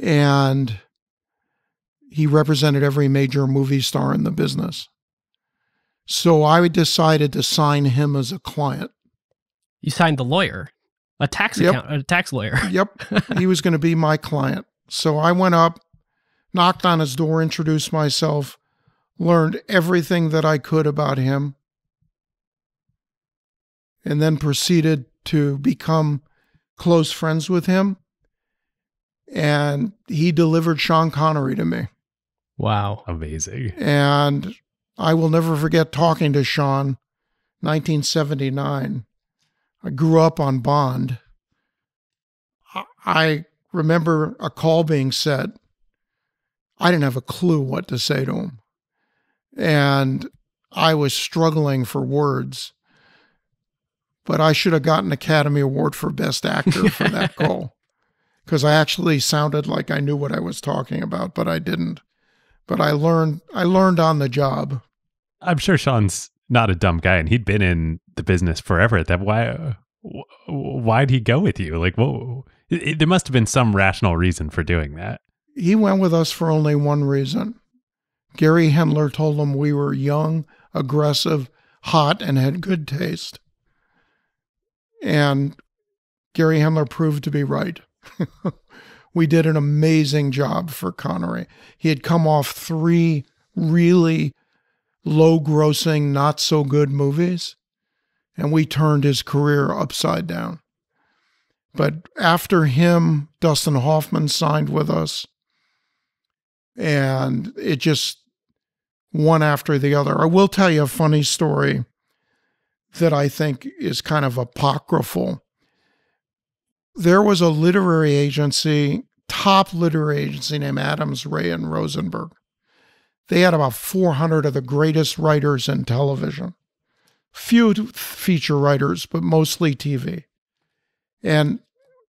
and he represented every major movie star in the business. So I decided to sign him as a client. You signed the lawyer, a tax Yep. account, a tax lawyer. <laughs> Yep, he was going to be my client. So I went up, knocked on his door, introduced myself, learned everything that I could about him, and then proceeded to become close friends with him. And he delivered Sean Connery to me. Wow. Amazing. And I will never forget talking to Sean, 1979. I grew up on Bond. I- I remember a call being set. I didn't have a clue what to say to him. And I was struggling for words. But I should have gotten an Academy Award for Best Actor for <laughs> that call because I actually sounded like I knew what I was talking about, but I didn't. But I learned I learned on the job. I'm sure Sean's not a dumb guy, and he'd been in the business forever. At that, why, why'd he go with you? Like, whoa, it- there must have been some rational reason for doing that. He went with us for only one reason. Gary Hendler told him we were young, aggressive, hot, and had good taste. And Gary Hendler proved to be right. <laughs> we did an amazing job for Connery. He had come off three really low grossing, not so good movies, and we turned his career upside down. But after him, Dustin Hoffman signed with us, and it just one after the other. I will tell you a funny story that I think is kind of apocryphal. There was a literary agency, top literary agency named Adams, Ray, and Rosenberg. they had about 400 of the greatest writers in television. Few feature writers, but mostly TV. And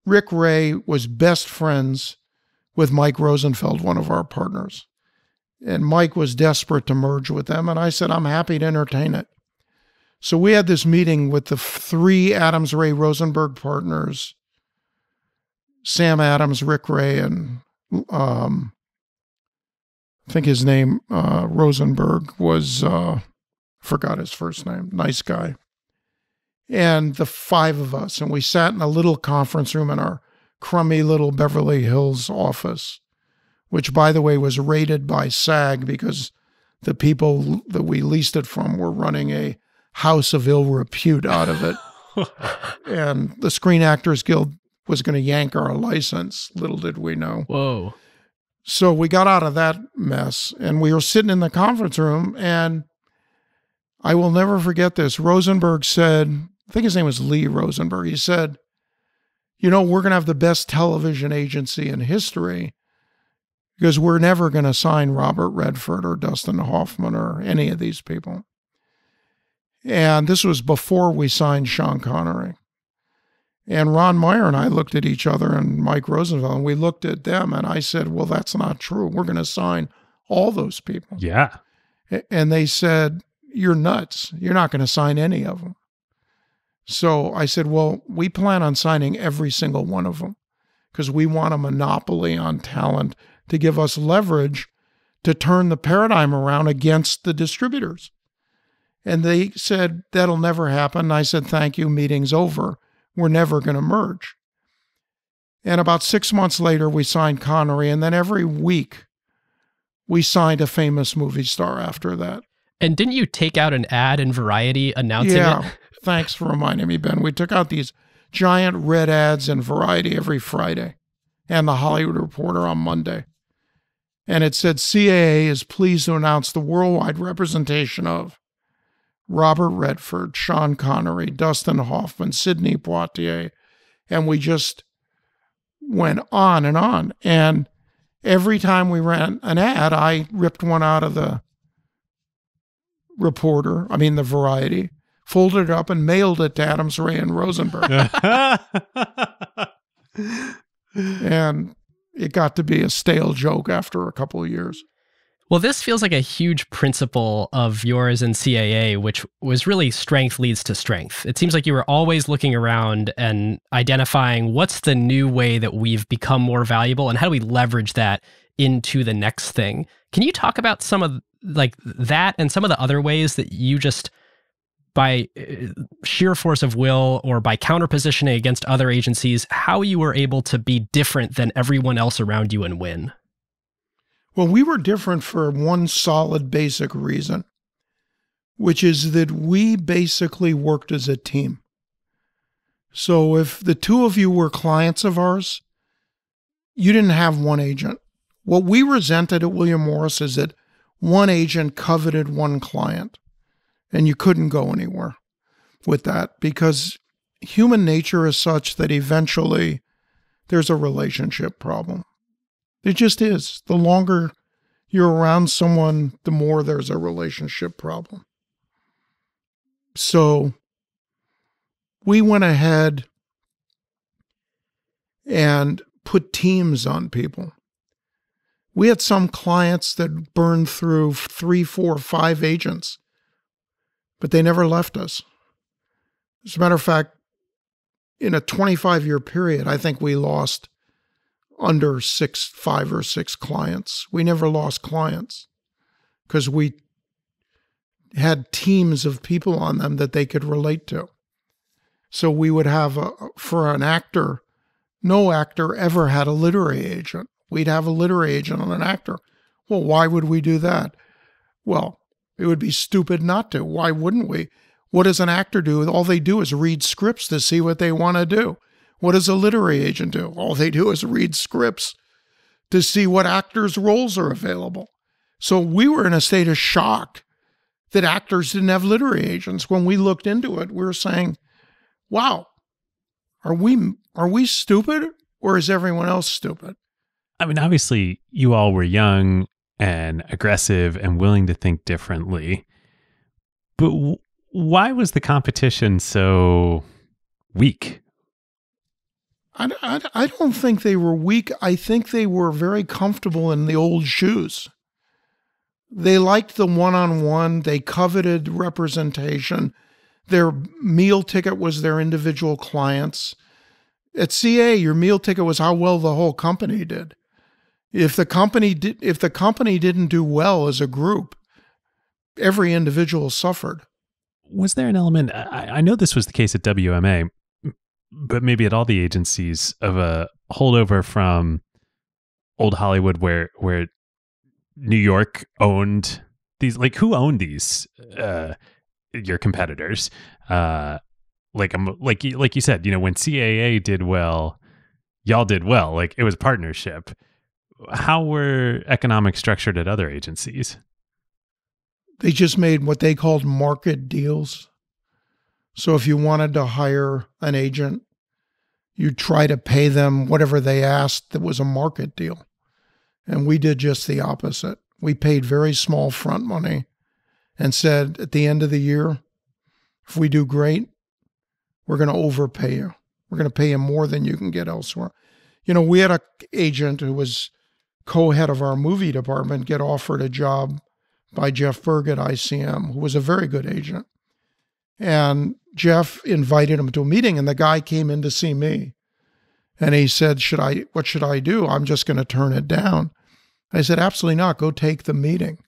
Rick Ray was best friends with Mike Rosenfeld, one of our partners. And Mike was desperate to merge with them. And I said, I'm happy to entertain it. So we had this meeting with the three Adams Ray Rosenberg partners Sam Adams, Rick Ray, and um, I think his name uh, Rosenberg was uh, forgot his first name. Nice guy. And the five of us, and we sat in a little conference room in our crummy little Beverly Hills office, which, by the way, was raided by SAG because the people that we leased it from were running a house of ill repute out of it. <laughs> and the Screen Actors Guild was going to yank our license. Little did we know. Whoa. So we got out of that mess and we were sitting in the conference room. And I will never forget this. Rosenberg said, I think his name was Lee Rosenberg. He said, You know, we're going to have the best television agency in history because we're never going to sign Robert Redford or Dustin Hoffman or any of these people. And this was before we signed Sean Connery. And Ron Meyer and I looked at each other and Mike Rosenfeld, and we looked at them, and I said, Well, that's not true. We're going to sign all those people. Yeah. And they said, You're nuts. You're not going to sign any of them. So I said, Well, we plan on signing every single one of them because we want a monopoly on talent to give us leverage to turn the paradigm around against the distributors. And they said, That'll never happen. I said, Thank you. Meeting's over we're never going to merge. And about six months later, we signed Connery. And then every week, we signed a famous movie star after that. And didn't you take out an ad in Variety announcing yeah, it? thanks for reminding me, Ben. We took out these giant red ads in Variety every Friday and the Hollywood Reporter on Monday. And it said CAA is pleased to announce the worldwide representation of Robert Redford, Sean Connery, Dustin Hoffman, Sidney Poitier, and we just went on and on. And every time we ran an ad, I ripped one out of the reporter, I mean, the variety, folded it up and mailed it to Adams Ray and Rosenberg. <laughs> and it got to be a stale joke after a couple of years. Well, this feels like a huge principle of yours in CAA, which was really strength leads to strength. It seems like you were always looking around and identifying what's the new way that we've become more valuable and how do we leverage that into the next thing. Can you talk about some of like that and some of the other ways that you just by uh, sheer force of will or by counterpositioning against other agencies, how you were able to be different than everyone else around you and win? Well, we were different for one solid basic reason, which is that we basically worked as a team. So if the two of you were clients of ours, you didn't have one agent. What we resented at William Morris is that one agent coveted one client, and you couldn't go anywhere with that because human nature is such that eventually there's a relationship problem. It just is. The longer you're around someone, the more there's a relationship problem. So we went ahead and put teams on people. We had some clients that burned through three, four, five agents, but they never left us. As a matter of fact, in a 25 year period, I think we lost under six, five or six clients. We never lost clients because we had teams of people on them that they could relate to. So we would have, a, for an actor, no actor ever had a literary agent. We'd have a literary agent on an actor. Well, why would we do that? Well, it would be stupid not to. Why wouldn't we? What does an actor do? All they do is read scripts to see what they want to do. What does a literary agent do? All they do is read scripts to see what actors' roles are available. So we were in a state of shock that actors didn't have literary agents. When we looked into it, we were saying, wow, are we are we stupid or is everyone else stupid? I mean, obviously, you all were young and aggressive and willing to think differently. But why was the competition so weak? I, I, I don't think they were weak. I think they were very comfortable in the old shoes. They liked the one on one, they coveted representation. Their meal ticket was their individual clients. At CA, your meal ticket was how well the whole company did. If the company did, if the company didn't do well as a group, every individual suffered. Was there an element? I, I know this was the case at WMA, but maybe at all the agencies of a holdover from old Hollywood, where where New York owned these. Like, who owned these? Uh, your competitors. Uh, like I'm like you- like you said, you know, when CAA did well, y'all did well. Like it was partnership. How were economics structured at other agencies? They just made what they called market deals. So if you wanted to hire an agent, you try to pay them whatever they asked that was a market deal. And we did just the opposite. We paid very small front money and said at the end of the year, if we do great, we're going to overpay you. We're going to pay you more than you can get elsewhere. You know, we had an agent who was co-head of our movie department get offered a job by Jeff Berg at ICM, who was a very good agent. And Jeff invited him to a meeting, and the guy came in to see me. And he said, Should I what should I do? I'm just going to turn it down. I said, Absolutely not. Go take the meeting.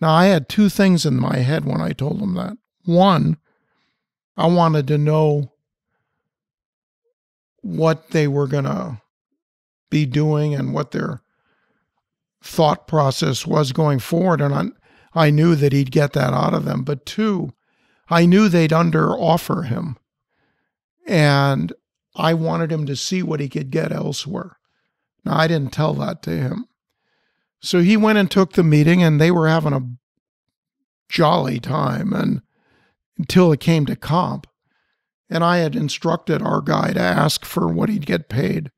Now I had two things in my head when I told him that. One, I wanted to know what they were going to be doing and what their thought process was going forward. And I, I knew that he'd get that out of them. But two, I knew they'd under offer him. And I wanted him to see what he could get elsewhere. Now, I didn't tell that to him. So he went and took the meeting, and they were having a jolly time and until it came to comp. And I had instructed our guy to ask for what he'd get paid.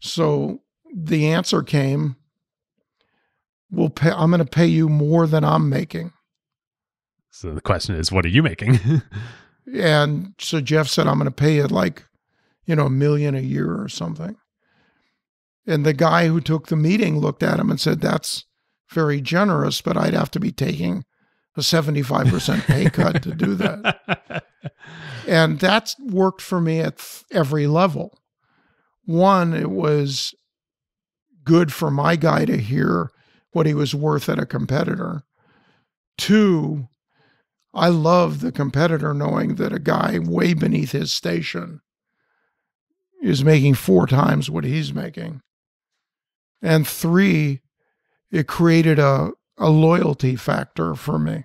So the answer came, we'll pay I'm going to pay you more than I'm making. So the question is, what are you making? <laughs> And so Jeff said, I'm going to pay you like, you know, a million a year or something. And the guy who took the meeting looked at him and said, That's very generous, but I'd have to be taking a 75% pay <laughs> cut to do that. And that's worked for me at every level. One, it was good for my guy to hear what he was worth at a competitor. Two, I love the competitor knowing that a guy way beneath his station is making four times what he's making. And three, it created a, a loyalty factor for me.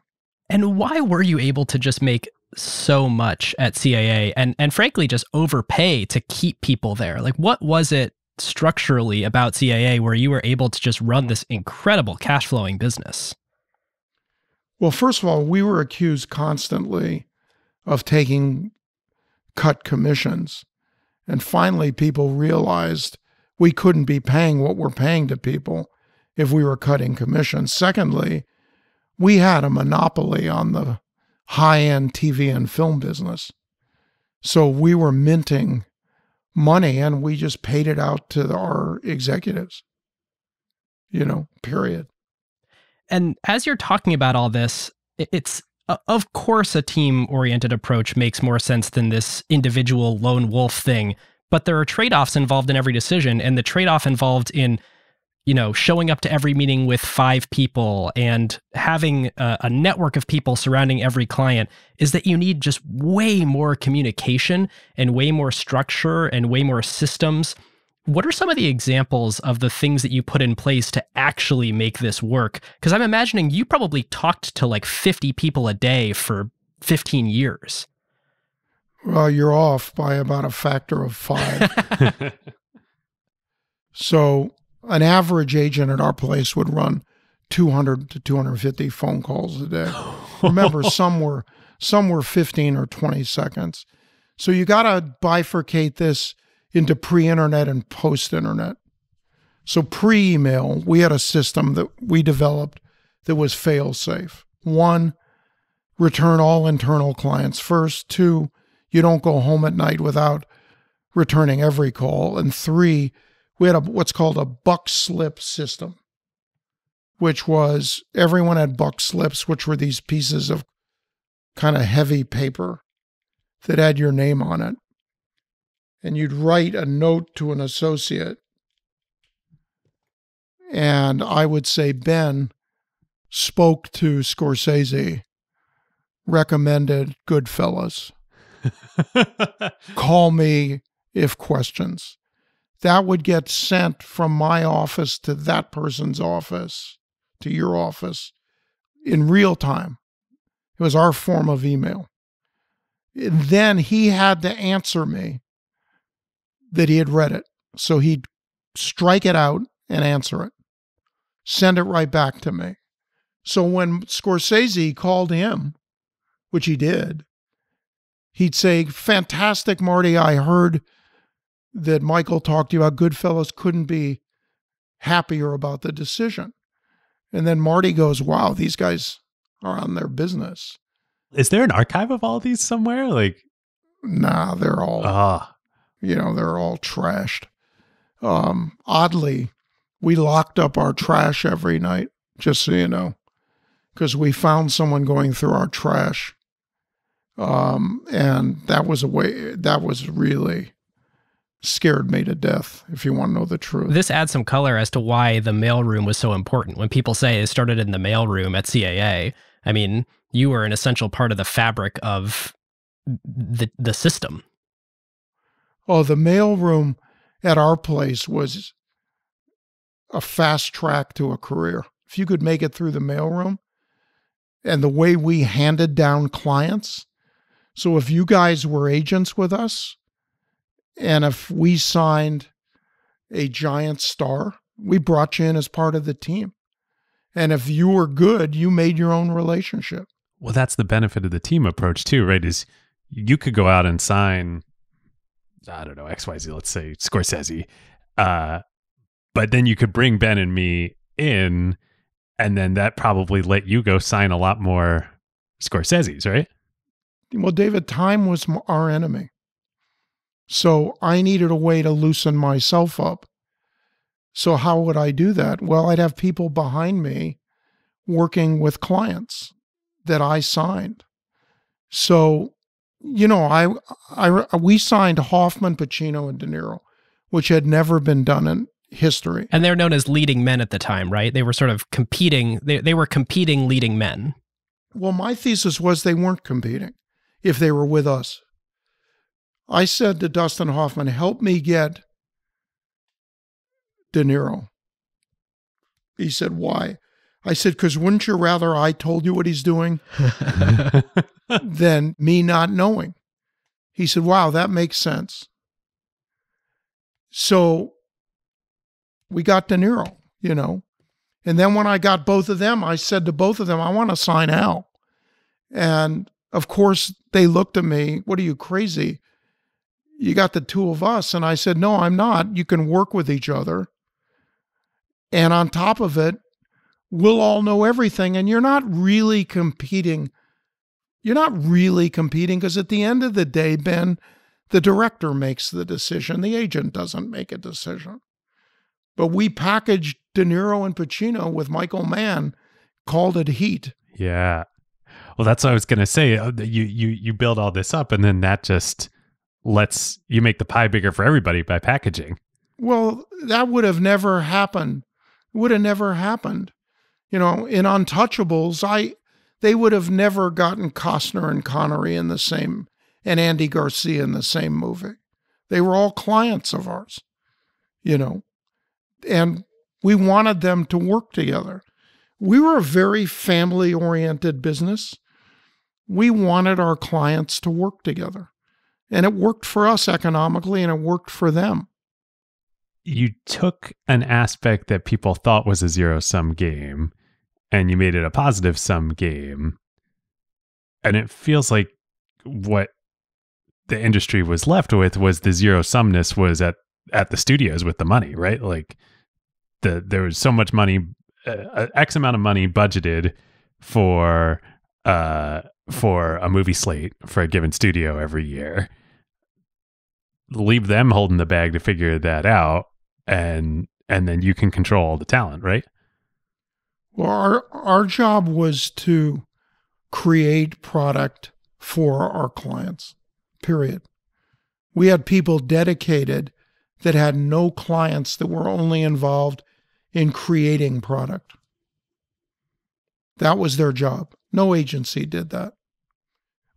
And why were you able to just make so much at CAA and and frankly just overpay to keep people there? Like what was it structurally about CAA where you were able to just run this incredible cash flowing business? Well, first of all, we were accused constantly of taking cut commissions. And finally, people realized we couldn't be paying what we're paying to people if we were cutting commissions. Secondly, we had a monopoly on the high end TV and film business. So we were minting money and we just paid it out to our executives, you know, period. And as you're talking about all this, it's of course a team oriented approach makes more sense than this individual lone wolf thing, but there are trade-offs involved in every decision and the trade-off involved in you know showing up to every meeting with five people and having a, a network of people surrounding every client is that you need just way more communication and way more structure and way more systems what are some of the examples of the things that you put in place to actually make this work? Because I'm imagining you probably talked to like 50 people a day for 15 years. Well, you're off by about a factor of five. <laughs> So an average agent at our place would run 200 to 250 phone calls a day. <laughs> Remember, some were some were 15 or 20 seconds. So you got to bifurcate this into pre-internet and post-internet. So pre email, we had a system that we developed that was fail safe. One, return all internal clients first. Two, you don't go home at night without returning every call. And three, we had a what's called a buck slip system, which was everyone had buck slips, which were these pieces of kind of heavy paper that had your name on it. And you'd write a note to an associate. And I would say, Ben spoke to Scorsese, recommended Goodfellas. <laughs> Call me if questions. That would get sent from my office to that person's office, to your office in real time. It was our form of email. And then he had to answer me that he had read it. So he'd strike it out and answer it, send it right back to me. So when Scorsese called him, which he did, he'd say, Fantastic, Marty. I heard that Michael talked to you about Goodfellas couldn't be happier about the decision. And then Marty goes, Wow, these guys are on their business. Is there an archive of all these somewhere? Like, Nah, they're all ah, you know, they're all trashed. Um, oddly, we locked up our trash every night, just so you know, because we found someone going through our trash. Um, and that was a way that was really scared me to death, if you want to know the truth. This adds some color as to why the mailroom was so important. When people say it started in the mailroom at CAA, I mean, you were an essential part of the fabric of the the system. Oh, the mail room at our place was a fast track to a career. If you could make it through the mail room and the way we handed down clients. So if you guys were agents with us and if we signed a giant star, we brought you in as part of the team. And if you were good, you made your own relationship. well, that's the benefit of the team approach too, right? Is you could go out and sign, I don't know, XYZ, let's say Scorsese, uh, but then you could bring Ben and me in, and then that probably let you go sign a lot more Scorsese's, right? Well, David, time was our enemy. So I needed a way to loosen myself up. So, how would I do that? Well, I'd have people behind me working with clients that I signed. So, you know, I, I, we signed Hoffman, Pacino, and De Niro, which had never been done in history. And they're known as leading men at the time, right? They were sort of competing, they, they were competing leading men. Well, my thesis was they weren't competing if they were with us. I said to Dustin Hoffman, help me get De Niro. He said, why? I said, because wouldn't you rather I told you what he's doing <laughs> <laughs> than me not knowing? He said, wow, that makes sense. So we got De Niro, you know. And then when I got both of them, I said to both of them, I want to sign Al. And of course, they looked at me, what are you crazy? You got the two of us. And I said, no, I'm not. You can work with each other. And on top of it, we'll all know everything. And you're not really competing. You're not really competing because at the end of the day, Ben, the director makes the decision. The agent doesn't make a decision. But we packaged De Niro and Pacino with Michael Mann, called it Heat. Yeah. Well, that's what I was gonna say. Uh, You you you build all this up, and then that just lets you make the pie bigger for everybody by packaging. Well, that would have never happened. Would have never happened. You know, in Untouchables, I they would have never gotten Costner and Connery in the same and Andy Garcia in the same movie. They were all clients of ours, you know, and we wanted them to work together. We were a very family oriented business. We wanted our clients to work together. And it worked for us economically and it worked for them. You took an aspect that people thought was a zero sum game, and you made it a positive sum game. And it feels like what the industry was left with was the zero sumness was at at the studios with the money, right? Like the there was so much money, uh, X amount of money budgeted for uh for a movie slate for a given studio every year. Leave them holding the bag to figure that out, and and then you can control all the talent, right? Well, our our job was to create product for our clients. Period. We had people dedicated that had no clients that were only involved in creating product. That was their job. No agency did that.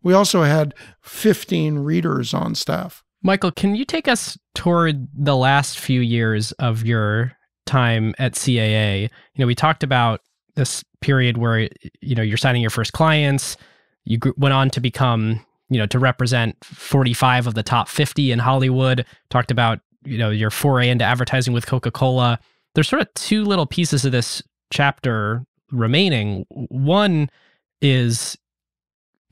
We also had 15 readers on staff. Michael, can you take us toward the last few years of your time at CAA? You know, we talked about this period where you know you're signing your first clients. You went on to become, you know, to represent 45 of the top 50 in Hollywood. Talked about, you know, your foray into advertising with Coca-Cola. There's sort of two little pieces of this chapter remaining. One is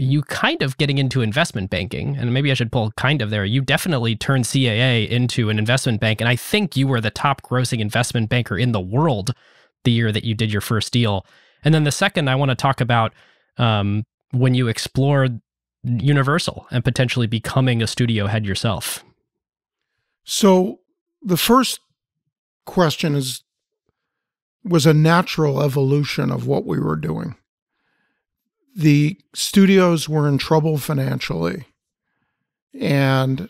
you kind of getting into investment banking, and maybe I should pull kind of there. You definitely turned CAA into an investment bank, and I think you were the top grossing investment banker in the world the year that you did your first deal. And then the second, I want to talk about um, when you explored Universal and potentially becoming a studio head yourself. So the first question is was a natural evolution of what we were doing the studios were in trouble financially. And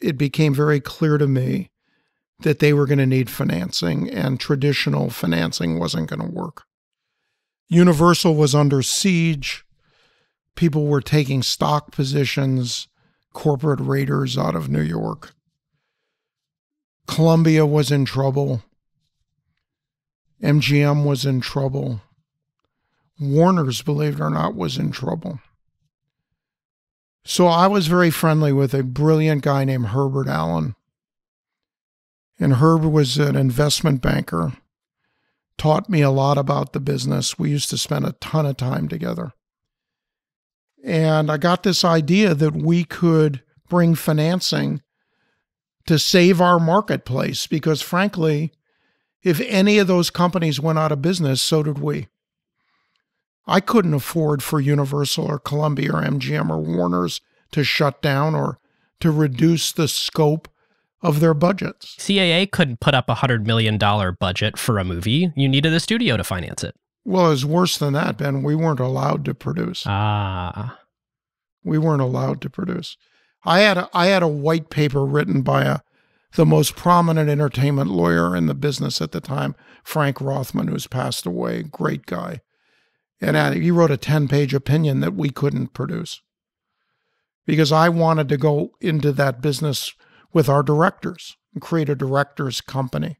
it became very clear to me that they were going to need financing, and traditional financing wasn't going to work. Universal was under siege. People were taking stock positions, corporate raiders out of New York. Columbia was in trouble. MGM was in trouble. Warner's, believe it or not, was in trouble. So I was very friendly with a brilliant guy named Herbert Allen. And Herb was an investment banker, taught me a lot about the business. We used to spend a ton of time together. And I got this idea that we could bring financing to save our marketplace because, frankly, if any of those companies went out of business, so did we. I couldn't afford for Universal or Columbia or MGM or Warner's to shut down or to reduce the scope of their budgets. CAA couldn't put up a $100 million budget for a movie. You needed a studio to finance it. Well, it's worse than that, Ben. We weren't allowed to produce. Ah. We weren't allowed to produce. I had a, I had a white paper written by a the most prominent entertainment lawyer in the business at the time, Frank Rothman, who's passed away, great guy. And he wrote a 10 page opinion that we couldn't produce because I wanted to go into that business with our directors and create a directors company.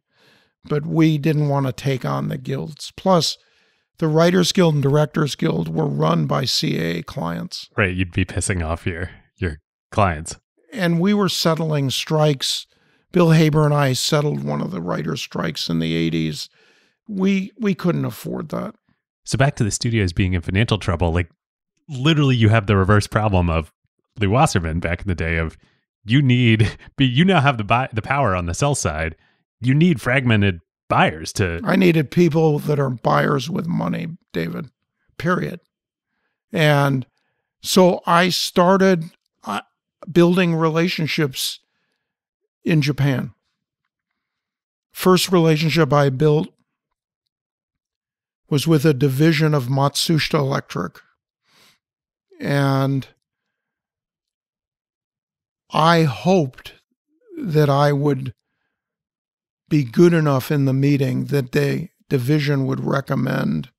But we didn't want to take on the guilds. Plus, the Writers Guild and Directors Guild were run by CAA clients. Right. You'd be pissing off your, your clients. And we were settling strikes. Bill Haber and I settled one of the writer strikes in the 80s. We we couldn't afford that. So back to the studios being in financial trouble, like literally you have the reverse problem of Lew Wasserman back in the day of you need <laughs> you now have the buy, the power on the sell side. You need fragmented buyers to I needed people that are buyers with money, David. Period. And so I started uh, building relationships in Japan. First relationship I built was with a division of Matsushita Electric. And I hoped that I would be good enough in the meeting that the division would recommend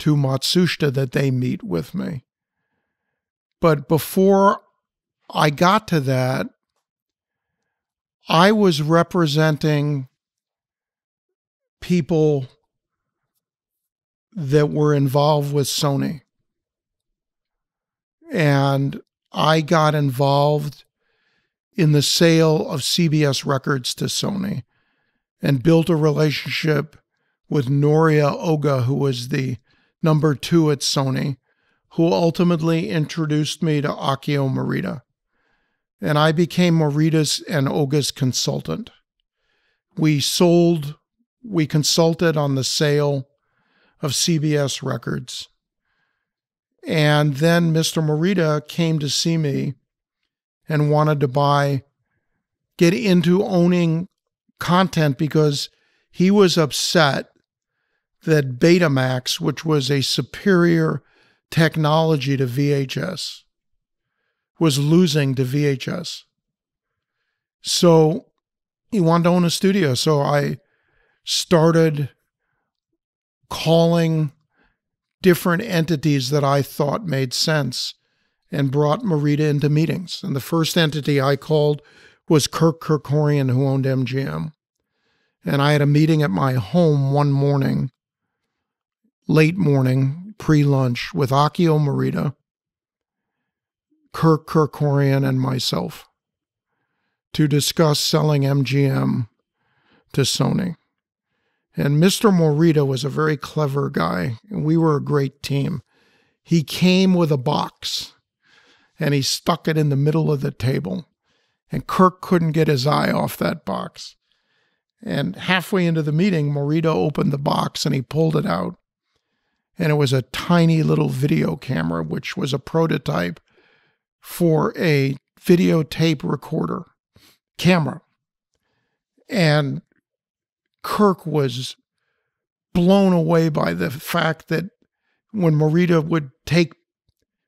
to Matsushita that they meet with me. But before I got to that, I was representing people that were involved with Sony. And I got involved in the sale of CBS records to Sony and built a relationship with Norio Ohga, who was the number two at Sony, who ultimately introduced me to Akio Morita. And I became Morita's and Ohga's consultant. We sold we consulted on the sale of CBS records. And then Mr. Morita came to see me and wanted to buy, get into owning content because he was upset that Betamax, which was a superior technology to VHS, was losing to VHS. So he wanted to own a studio. So I started calling different entities that I thought made sense and brought Morita into meetings. And the first entity I called was Kirk Kerkorian, who owned MGM. And I had a meeting at my home one morning, late morning, pre lunch, with Akio Morita, Kirk Kerkorian, and myself to discuss selling MGM to Sony. And Mr. Morita was a very clever guy, and we were a great team. He came with a box and he stuck it in the middle of the table, and Kirk couldn't get his eye off that box. And halfway into the meeting, Morita opened the box and he pulled it out. And it was a tiny little video camera, which was a prototype for a videotape recorder camera. And Kirk was blown away by the fact that when Morita would take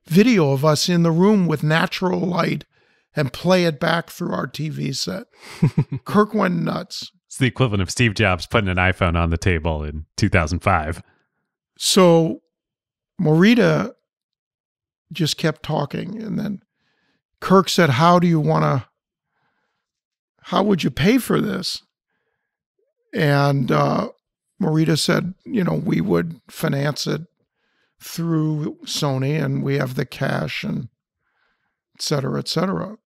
video of us in the room with natural light and play it back through our TV set, <laughs> Kirk went nuts. It's the equivalent of Steve Jobs putting an iPhone on the table in 2005. So Morita just kept talking. And then Kirk said, How do you want to, how would you pay for this? And uh, Morita said, you know, we would finance it through Sony and we have the cash and et cetera, et cetera.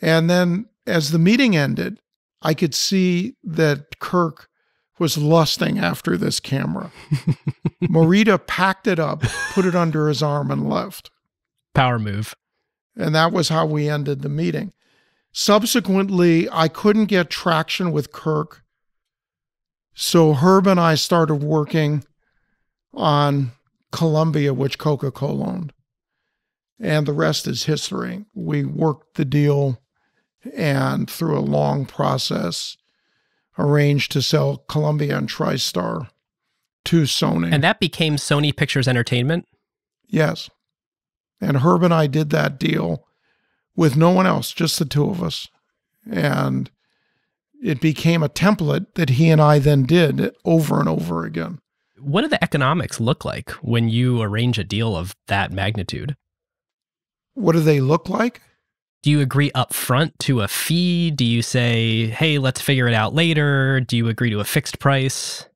And then as the meeting ended, I could see that Kirk was lusting after this camera. <laughs> Morita packed it up, put it under his arm, and left. Power move. And that was how we ended the meeting. Subsequently, I couldn't get traction with Kirk so Herb and I started working on Columbia, which Coca Cola owned. And the rest is history. We worked the deal and through a long process arranged to sell Columbia and TriStar to Sony. And that became Sony Pictures Entertainment? Yes. And Herb and I did that deal with no one else, just the two of us. And it became a template that he and I then did over and over again. What do the economics look like when you arrange a deal of that magnitude? What do they look like? Do you agree up front to a fee? Do you say, hey, let's figure it out later? Do you agree to a fixed price?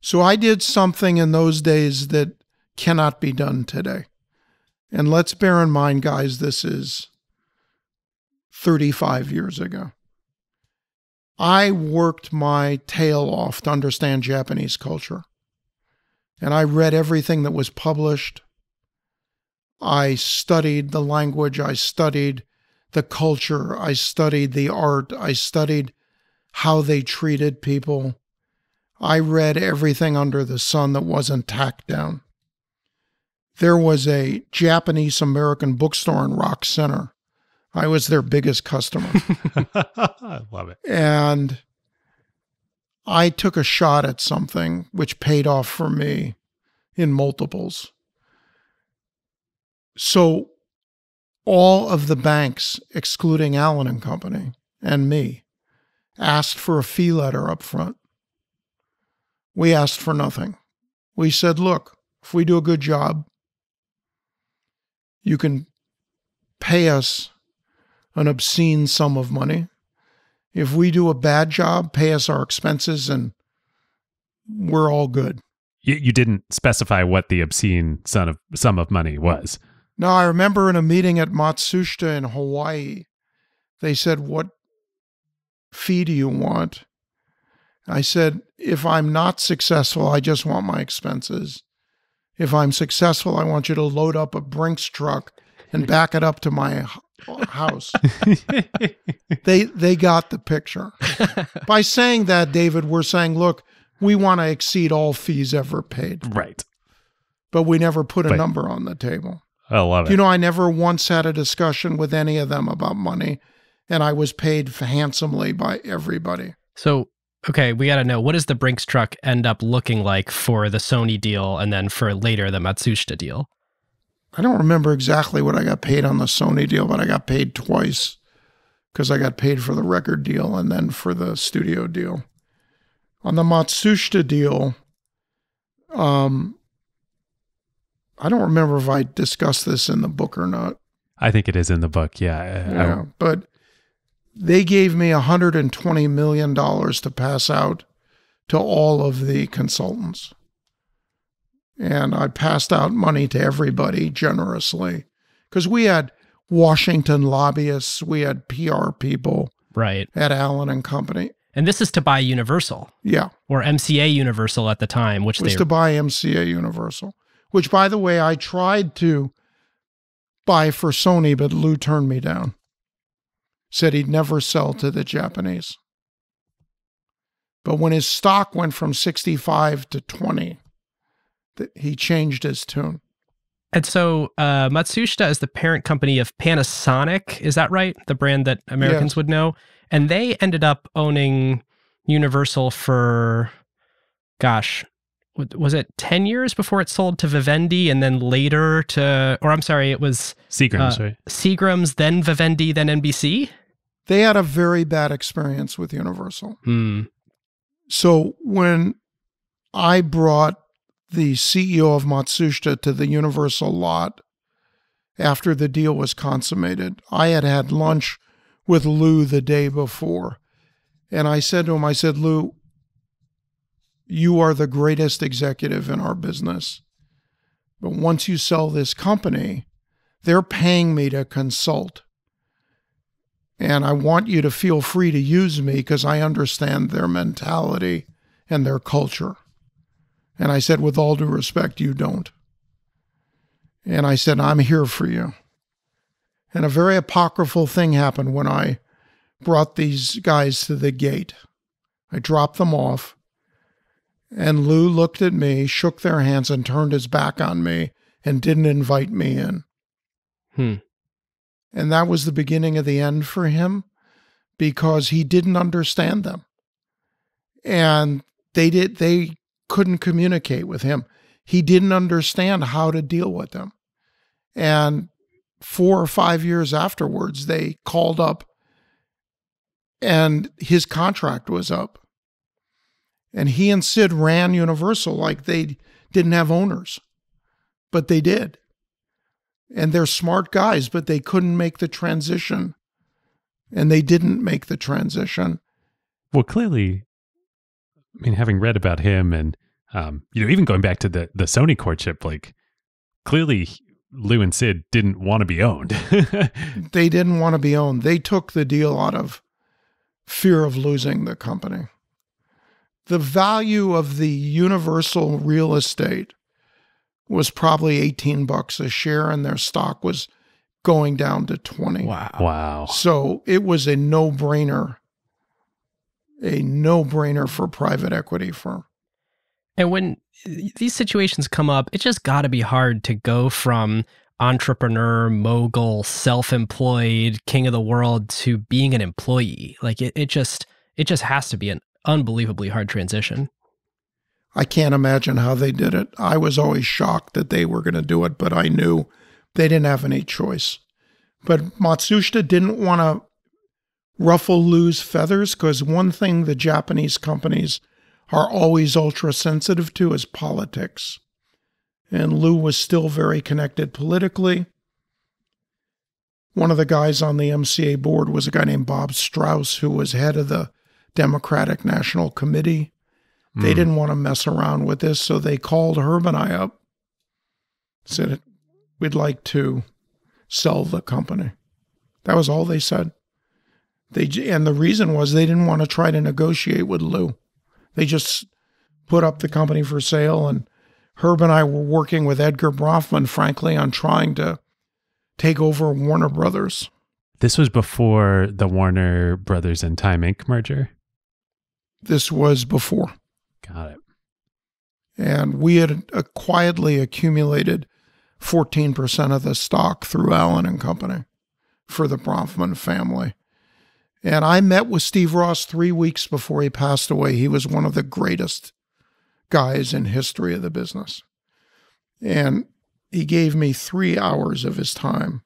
So I did something in those days that cannot be done today. And let's bear in mind, guys, this is 35 years ago. I worked my tail off to understand Japanese culture. And I read everything that was published. I studied the language. I studied the culture. I studied the art. I studied how they treated people. I read everything under the sun that wasn't tacked down. There was a Japanese American bookstore in Rock Center I was their biggest customer. <laughs> I love it. And I took a shot at something which paid off for me in multiples. So all of the banks, excluding Allen and Company and me, asked for a fee letter up front. We asked for nothing. We said, look, if we do a good job, you can pay us an obscene sum of money. If we do a bad job, pay us our expenses and we're all good. You, you didn't specify what the obscene sum of, sum of money was. No, I remember in a meeting at Matsushita in Hawaii, they said, What fee do you want? I said, If I'm not successful, I just want my expenses. If I'm successful, I want you to load up a Brinks truck and back it up to my house. <laughs> they they got the picture. <laughs> By saying that, David, we're saying, look, we want to exceed all fees ever paid, right. but we never put a But- number on the table. I love it. You know, I never once had a discussion with any of them about money, and I was paid handsomely by everybody. So, okay, we got to know what does the Brinks truck end up looking like for the Sony deal and then for later the Matsushita deal? I don't remember exactly what I got paid on the Sony deal, but I got paid twice because I got paid for the record deal and then for the studio deal. On the Matsushita deal, um, I don't remember if I discussed this in the book or not. I think it is in the book. Yeah. Yeah, but they gave me $120 million to pass out to all of the consultants. And I passed out money to everybody generously because we had Washington lobbyists, we had PR people Right. at Allen and Company. And this is to buy Universal Yeah, or MCA Universal at the time, which it was they to buy MCA Universal, which, by the way, I tried to buy for Sony, but Lew turned me down. Said he'd never sell to the Japanese. But when his stock went from 65 to 20, th- he changed his tune. And so uh, Matsushita is the parent company of Panasonic. Is that right? The brand that Americans Yes. would know. And they ended up owning Universal for, gosh, was it 10 years before it sold to Vivendi and then later to, or I'm sorry, it was Seagram's, Uh, right? Seagram's, then Vivendi, then NBC? They had a very bad experience with Universal. Hmm. So when I brought the CEO of Matsushita to the Universal lot after the deal was consummated, I had had lunch with Lew the day before. And I said to him, I said, Lew, you are the greatest executive in our business. But once you sell this company, they're paying me to consult. And I want you to feel free to use me because I understand their mentality and their culture. And I said, with all due respect, you don't. And I said, I'm here for you. And a very apocryphal thing happened when I brought these guys to the gate. I dropped them off, and Lew looked at me, shook their hands, and turned his back on me and didn't invite me in. Hmm. And that was the beginning of the end for him because he didn't understand them. And they did they couldn't communicate with him. He didn't understand how to deal with them. And four or five years afterwards, they called up and his contract was up. And he and Sid ran Universal like they didn't have owners, but they did and they're smart guys, but they couldn't make the transition. And they didn't make the transition. Well, clearly, I mean, having read about him and, um, you know, even going back to the, the Sony courtship, like clearly Lew and Sid didn't want to be owned. <laughs> They didn't want to be owned. They took the deal out of fear of losing the company. The value of the universal real estate was probably 18 bucks a share and their stock was going down to 20. Wow. wow. So it was a no-brainer a no-brainer for private equity firm. And when eh, these situations come up, it just got to be hard to go from entrepreneur, mogul, self-employed, king of the world to being an employee. Like it, it just it just has to be an unbelievably hard transition. I can't imagine how they did it. I was always shocked that they were going to do it, but I knew they didn't have any choice. But Matsushita didn't want to ruffle Lew's feathers because one thing the Japanese companies are always ultra sensitive to is politics. And Lew was still very connected politically. One of the guys on the MCA board was a guy named Bob Strauss, who was head of the Democratic National Committee. They Mm. didn't want to mess around with this, so they called Herb and I up, said, We'd like to sell the company. That was all they said. They and the reason was they didn't want to try to negotiate with Lew. They just put up the company for sale, and Herb and I were working with Edgar Bronfman, frankly, on trying to take over Warner Brothers. This was before the Warner Brothers and Time Inc. merger. This was before. Got it. And we had uh, quietly accumulated 14% of the stock through Allen and Company for the Bronfman family. And I met with Steve Ross three weeks before he passed away. He was one of the greatest guys in history of the business. And he gave me three hours of his time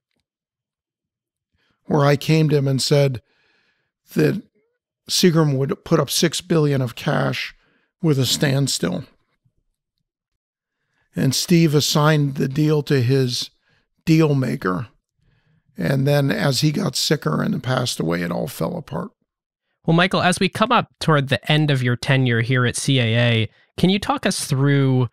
where I came to him and said that Seagram would put up six billion of cash with a standstill. And Steve assigned the deal to his deal maker. And then as he got sicker and passed away, it all fell apart. Well, Michael, as we come up toward the end of your tenure here at CAA, can you talk us through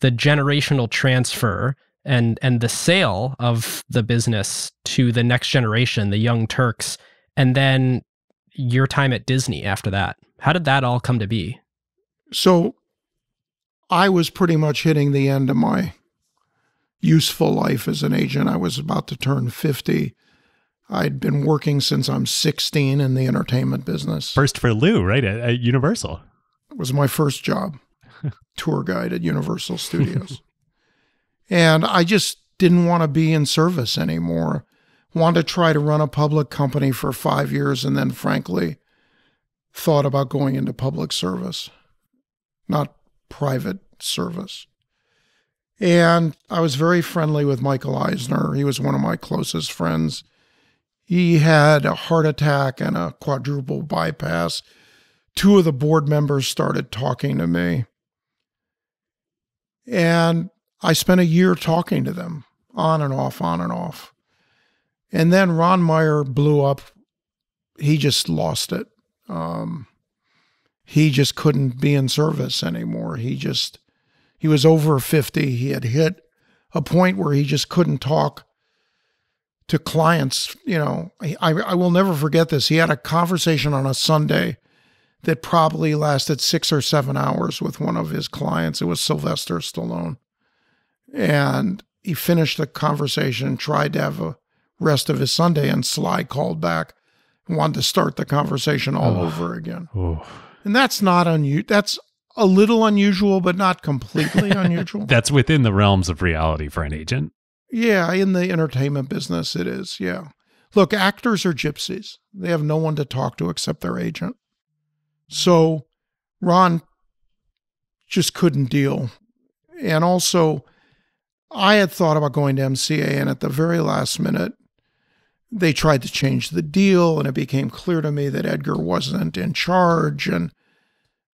the generational transfer and and the sale of the business to the next generation, the young Turks, and then your time at Disney after that? How did that all come to be? So I was pretty much hitting the end of my useful life as an agent. I was about to turn 50. I'd been working since I'm 16 in the entertainment business. First for Lew, right? At, at Universal. It was my first job, <laughs> tour guide at Universal Studios. and I just didn't want to be in service anymore. Wanted to try to run a public company for five years and then, frankly, thought about going into public service, not private service. And I was very friendly with Michael Eisner. He was one of my closest friends. He had a heart attack and a quadruple bypass. Two of the board members started talking to me. And I spent a year talking to them on and off, on and off. And then Ron Meyer blew up. He just lost it. Um, he just couldn't be in service anymore. He just, he was over 50. He had hit a point where he just couldn't talk to clients. You know, I, I will never forget this. He had a conversation on a Sunday that probably lasted six or seven hours with one of his clients. It was Sylvester Stallone. And he finished the conversation, tried to have a rest of his Sunday, and Sly called back and wanted to start the conversation all oh. over again. Oh. And that's not unusual. That's a little unusual, but not completely <laughs> unusual. that's within the realms of reality for an agent. Yeah, in the entertainment business, it is. Yeah. Look, actors are gypsies. They have no one to talk to except their agent. So Ron just couldn't deal. And also, I had thought about going to MCA, and at the very last minute, they tried to change the deal, and it became clear to me that Edgar wasn't in charge. And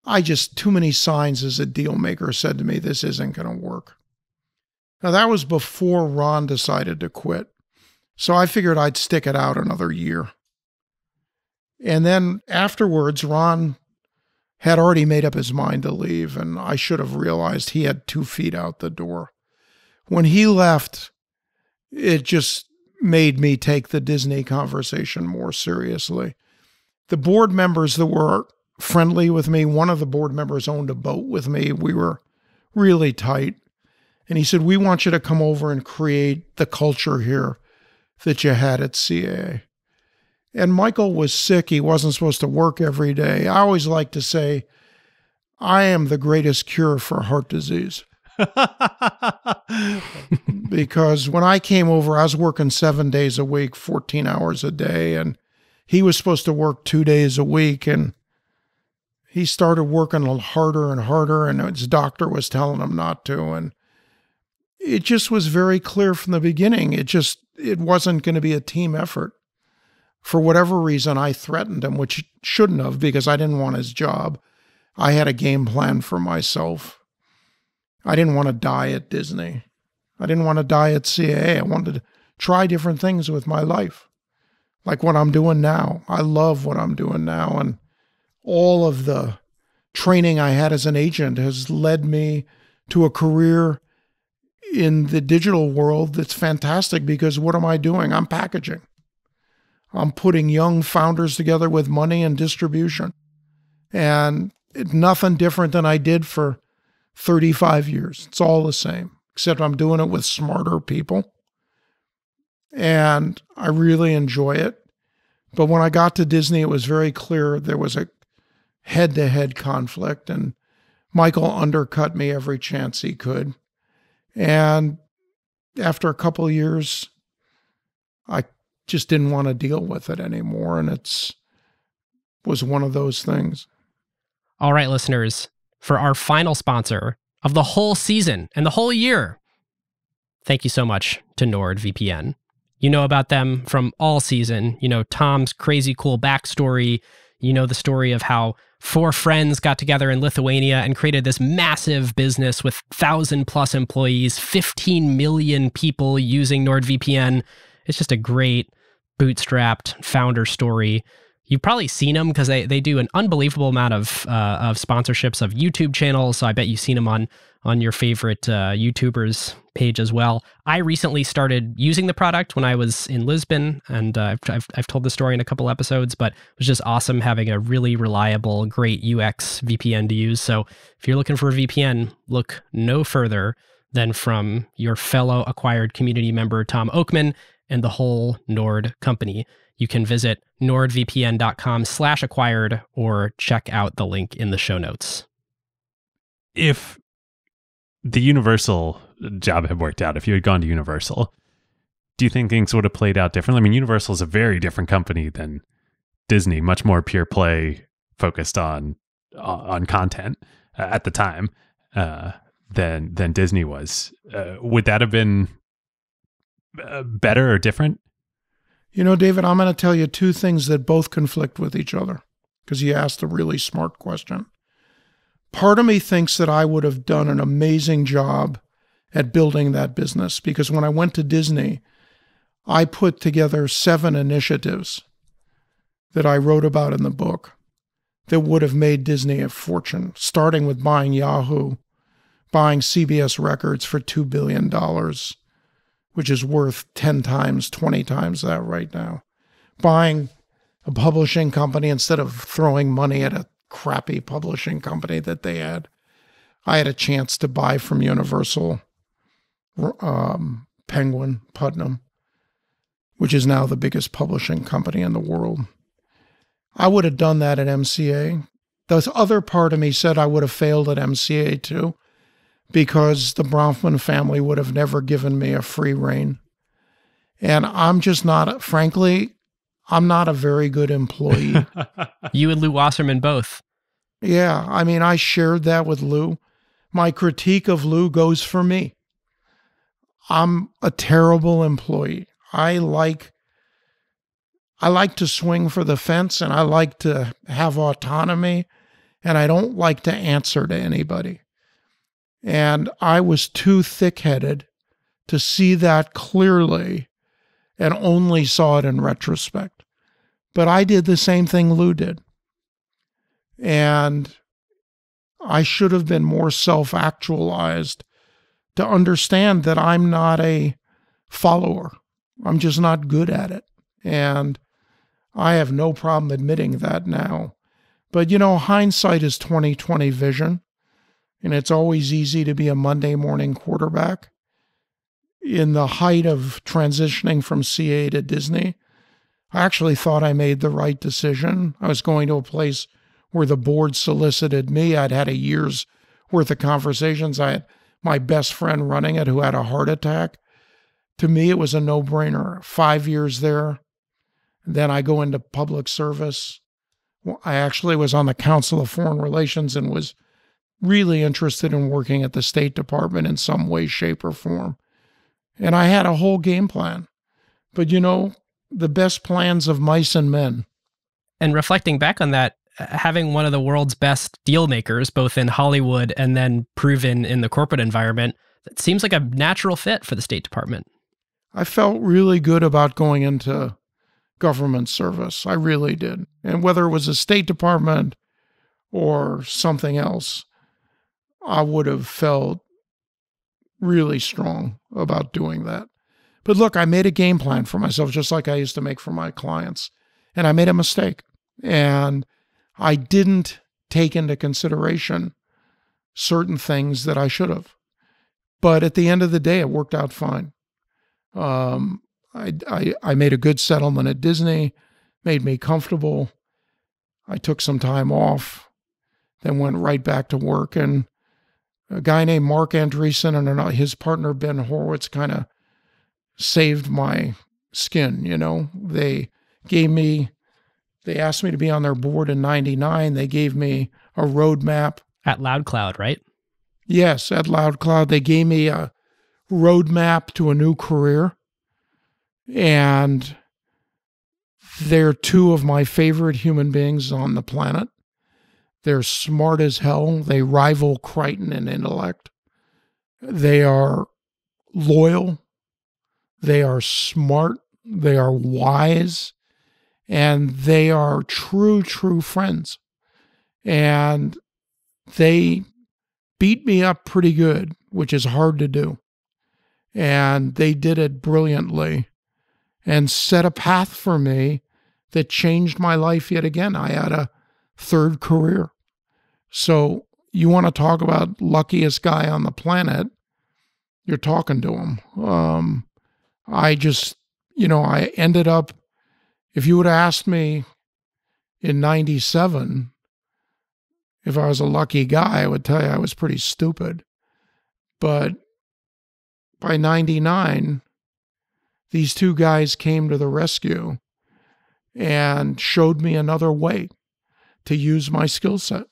I just, too many signs as a deal maker said to me, this isn't going to work. Now, that was before Ron decided to quit. So I figured I'd stick it out another year. And then afterwards, Ron had already made up his mind to leave, and I should have realized he had two feet out the door. When he left, it just made me take the Disney conversation more seriously. The board members that were friendly with me, one of the board members owned a boat with me. We were really tight. And he said, We want you to come over and create the culture here that you had at CAA. And Michael was sick. He wasn't supposed to work every day. I always like to say, I am the greatest cure for heart disease. <laughs> because when I came over, I was working seven days a week, 14 hours a day, and he was supposed to work two days a week. And he started working harder and harder, and his doctor was telling him not to. And it just was very clear from the beginning. It just, it wasn't going to be a team effort. For whatever reason, I threatened him, which shouldn't have because I didn't want his job. I had a game plan for myself I didn't want to die at Disney. I didn't want to die at CAA. I wanted to try different things with my life, like what I'm doing now. I love what I'm doing now. And all of the training I had as an agent has led me to a career in the digital world that's fantastic because what am I doing? I'm packaging. I'm putting young founders together with money and distribution. And nothing different than I did for 35 years. It's all the same, except I'm doing it with smarter people. And I really enjoy it. But when I got to Disney, it was very clear there was a head to head conflict, and Michael undercut me every chance he could. And after a couple years, I just didn't want to deal with it anymore. And it's was one of those things. All right, listeners, for our final sponsor of the whole season and the whole year, thank you so much to NordVPN. You know about them from all season. You know Tom's crazy cool backstory. You know the story of how four friends got together in Lithuania and created this massive business with thousand plus employees, 15 million people using NordVPN. It's just a great bootstrapped founder story. You've probably seen them because they, they do an unbelievable amount of uh, of sponsorships of YouTube channels. So I bet you've seen them on on your favorite uh, YouTubers page as well. I recently started using the product when I was in Lisbon, and uh, I've, I've, I've told the story in a couple episodes, but it was just awesome having a really reliable, great UX VPN to use. So if you're looking for a VPN, look no further than from your fellow acquired community member, Tom Okman and the whole Nord company. You can visit nordvpn.com slash acquired or check out the link in the show notes. If the Universal job had worked out, if you had gone to Universal, do you think things would have played out differently? I mean, Universal is a very different company than Disney, much more pure play focused on on content uh, at the time uh, than than Disney was. Uh, would that have been uh, better or different? You know, David, I'm going to tell you two things that both conflict with each other because you asked a really smart question. Part of me thinks that I would have done an amazing job at building that business because when I went to Disney, I put together seven initiatives that I wrote about in the book that would have made Disney a fortune, starting with buying Yahoo, buying CBS Records for $2 billion, which is worth 10 times, 20 times that right now, buying a publishing company instead of throwing money at a crappy publishing company that they had. I had a chance to buy from Universal um, Penguin Putnam, which is now the biggest publishing company in the world. I would have done that at MCA. The other part of me said I would have failed at MCA too, because the Bronfman family would have never given me a free rein. And I'm just not, frankly, I'm not a very good employee. <laughs> you and Lew Wasserman both. Yeah. I mean, I shared that with Lew. My critique of Lew goes for me. I'm a terrible employee. I like I like to swing for the fence and I like to have autonomy and I don't like to answer to anybody. And I was too thick-headed to see that clearly and only saw it in retrospect. But I did the same thing Lew did. And I should have been more self actualized to understand that I'm not a follower. I'm just not good at it. And I have no problem admitting that now. But you know, hindsight is 2020 vision, and it's always easy to be a Monday morning quarterback. In the height of transitioning from CAA to Disney, I actually thought I made the right decision. I was going to a place where the board solicited me. I'd had a year's worth of conversations. I had my best friend running it who had a heart attack. To me, it was a no brainer. Five years there. Then I go into public service. I actually was on the Council of Foreign Relations and was really interested in working at the State Department in some way, shape, or form. And I had a whole game plan. But you know, the best plans of mice and men. And reflecting back on that, uh, having one of the world's best deal makers, both in Hollywood and then proven in the corporate environment, it seems like a natural fit for the State Department. I felt really good about going into government service. I really did. And whether it was a State Department or something else, I would have felt really strong about doing that. But look, I made a game plan for myself, just like I used to make for my clients. And I made a mistake. And I didn't take into consideration certain things that I should have. But at the end of the day, it worked out fine. Um, I, I, I made a good settlement at Disney. made me comfortable. I took some time off, then went right back to work. And a guy named Marc Andreessen and his partner Ben Horowitz kind of saved my skin. You know, they gave me, they asked me to be on their board in '99. They gave me a roadmap at LoudCloud, right? Yes, at LoudCloud. They gave me a roadmap to a new career. And they're two of my favorite human beings on the planet. They're smart as hell. They rival Crichton in intellect. They are loyal. They are smart. They are wise. And they are true, true friends. And they beat me up pretty good, which is hard to do. And they did it brilliantly and set a path for me that changed my life yet again. I had a third career. So, you want to talk about luckiest guy on the planet? You're talking to him. Um, I just, you know, I ended up, if you would have asked me in 97 if I was a lucky guy, I would tell you I was pretty stupid. But by 99, these two guys came to the rescue and showed me another way to use my skill set,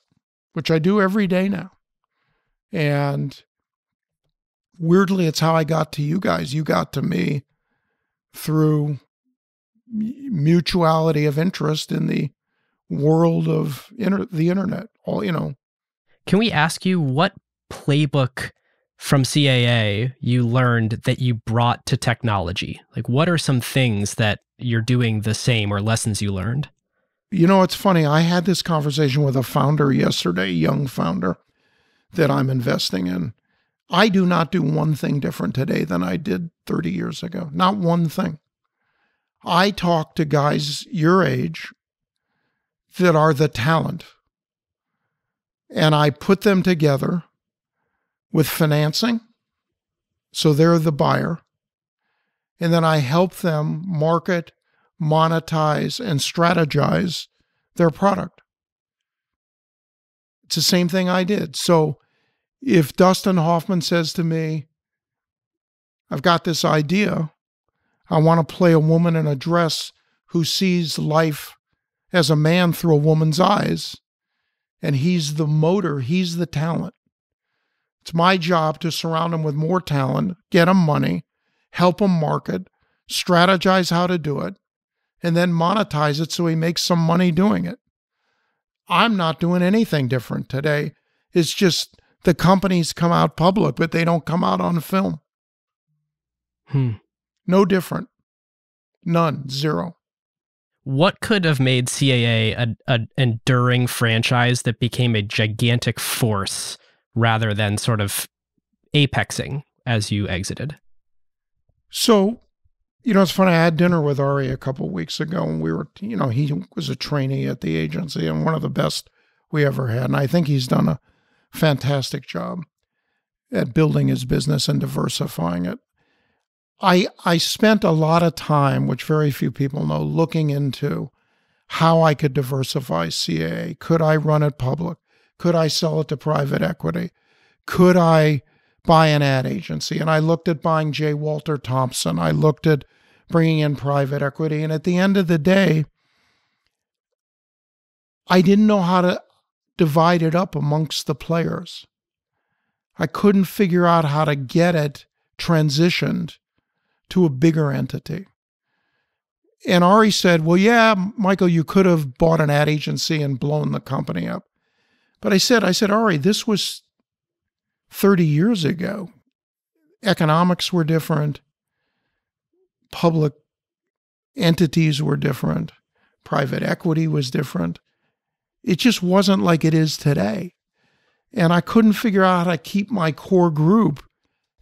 which I do every day now. And weirdly, it's how I got to you guys. You got to me through mutuality of interest in the world of inter- the internet. All you know. Can we ask you what playbook from CAA you learned that you brought to technology? Like, what are some things that you're doing the same or lessons you learned? You know, it's funny. I had this conversation with a founder yesterday, young founder that I'm investing in. I do not do one thing different today than I did 30 years ago. Not one thing. I talk to guys your age that are the talent. And I put them together with financing. So they're the buyer. And then I help them market, monetize, and strategize their product. It's the same thing I did. So if Dustin Hoffman says to me, I've got this idea, I want to play a woman in a dress who sees life as a man through a woman's eyes. And he's the motor, he's the talent. It's my job to surround him with more talent, get him money, help him market, strategize how to do it, and then monetize it so he makes some money doing it. I'm not doing anything different today. It's just the companies come out public, but they don't come out on film. Hmm. No different. None. Zero what could have made CAA an a enduring franchise that became a gigantic force rather than sort of apexing as you exited? So, you know, it's funny. I had dinner with Ari a couple weeks ago, and we were, you know, he was a trainee at the agency and one of the best we ever had. And I think he's done a fantastic job at building his business and diversifying it. I I spent a lot of time, which very few people know, looking into how I could diversify CAA. Could I run it public? Could I sell it to private equity? Could I buy an ad agency? And I looked at buying J. Walter Thompson. I looked at bringing in private equity. And at the end of the day, I didn't know how to divide it up amongst the players. I couldn't figure out how to get it transitioned to a bigger entity. And Ari said, Well, yeah, Michael, you could have bought an ad agency and blown the company up. But I said, I said, Ari, this was 30 years ago. Economics were different, public entities were different, private equity was different. It just wasn't like it is today. And I couldn't figure out how to keep my core group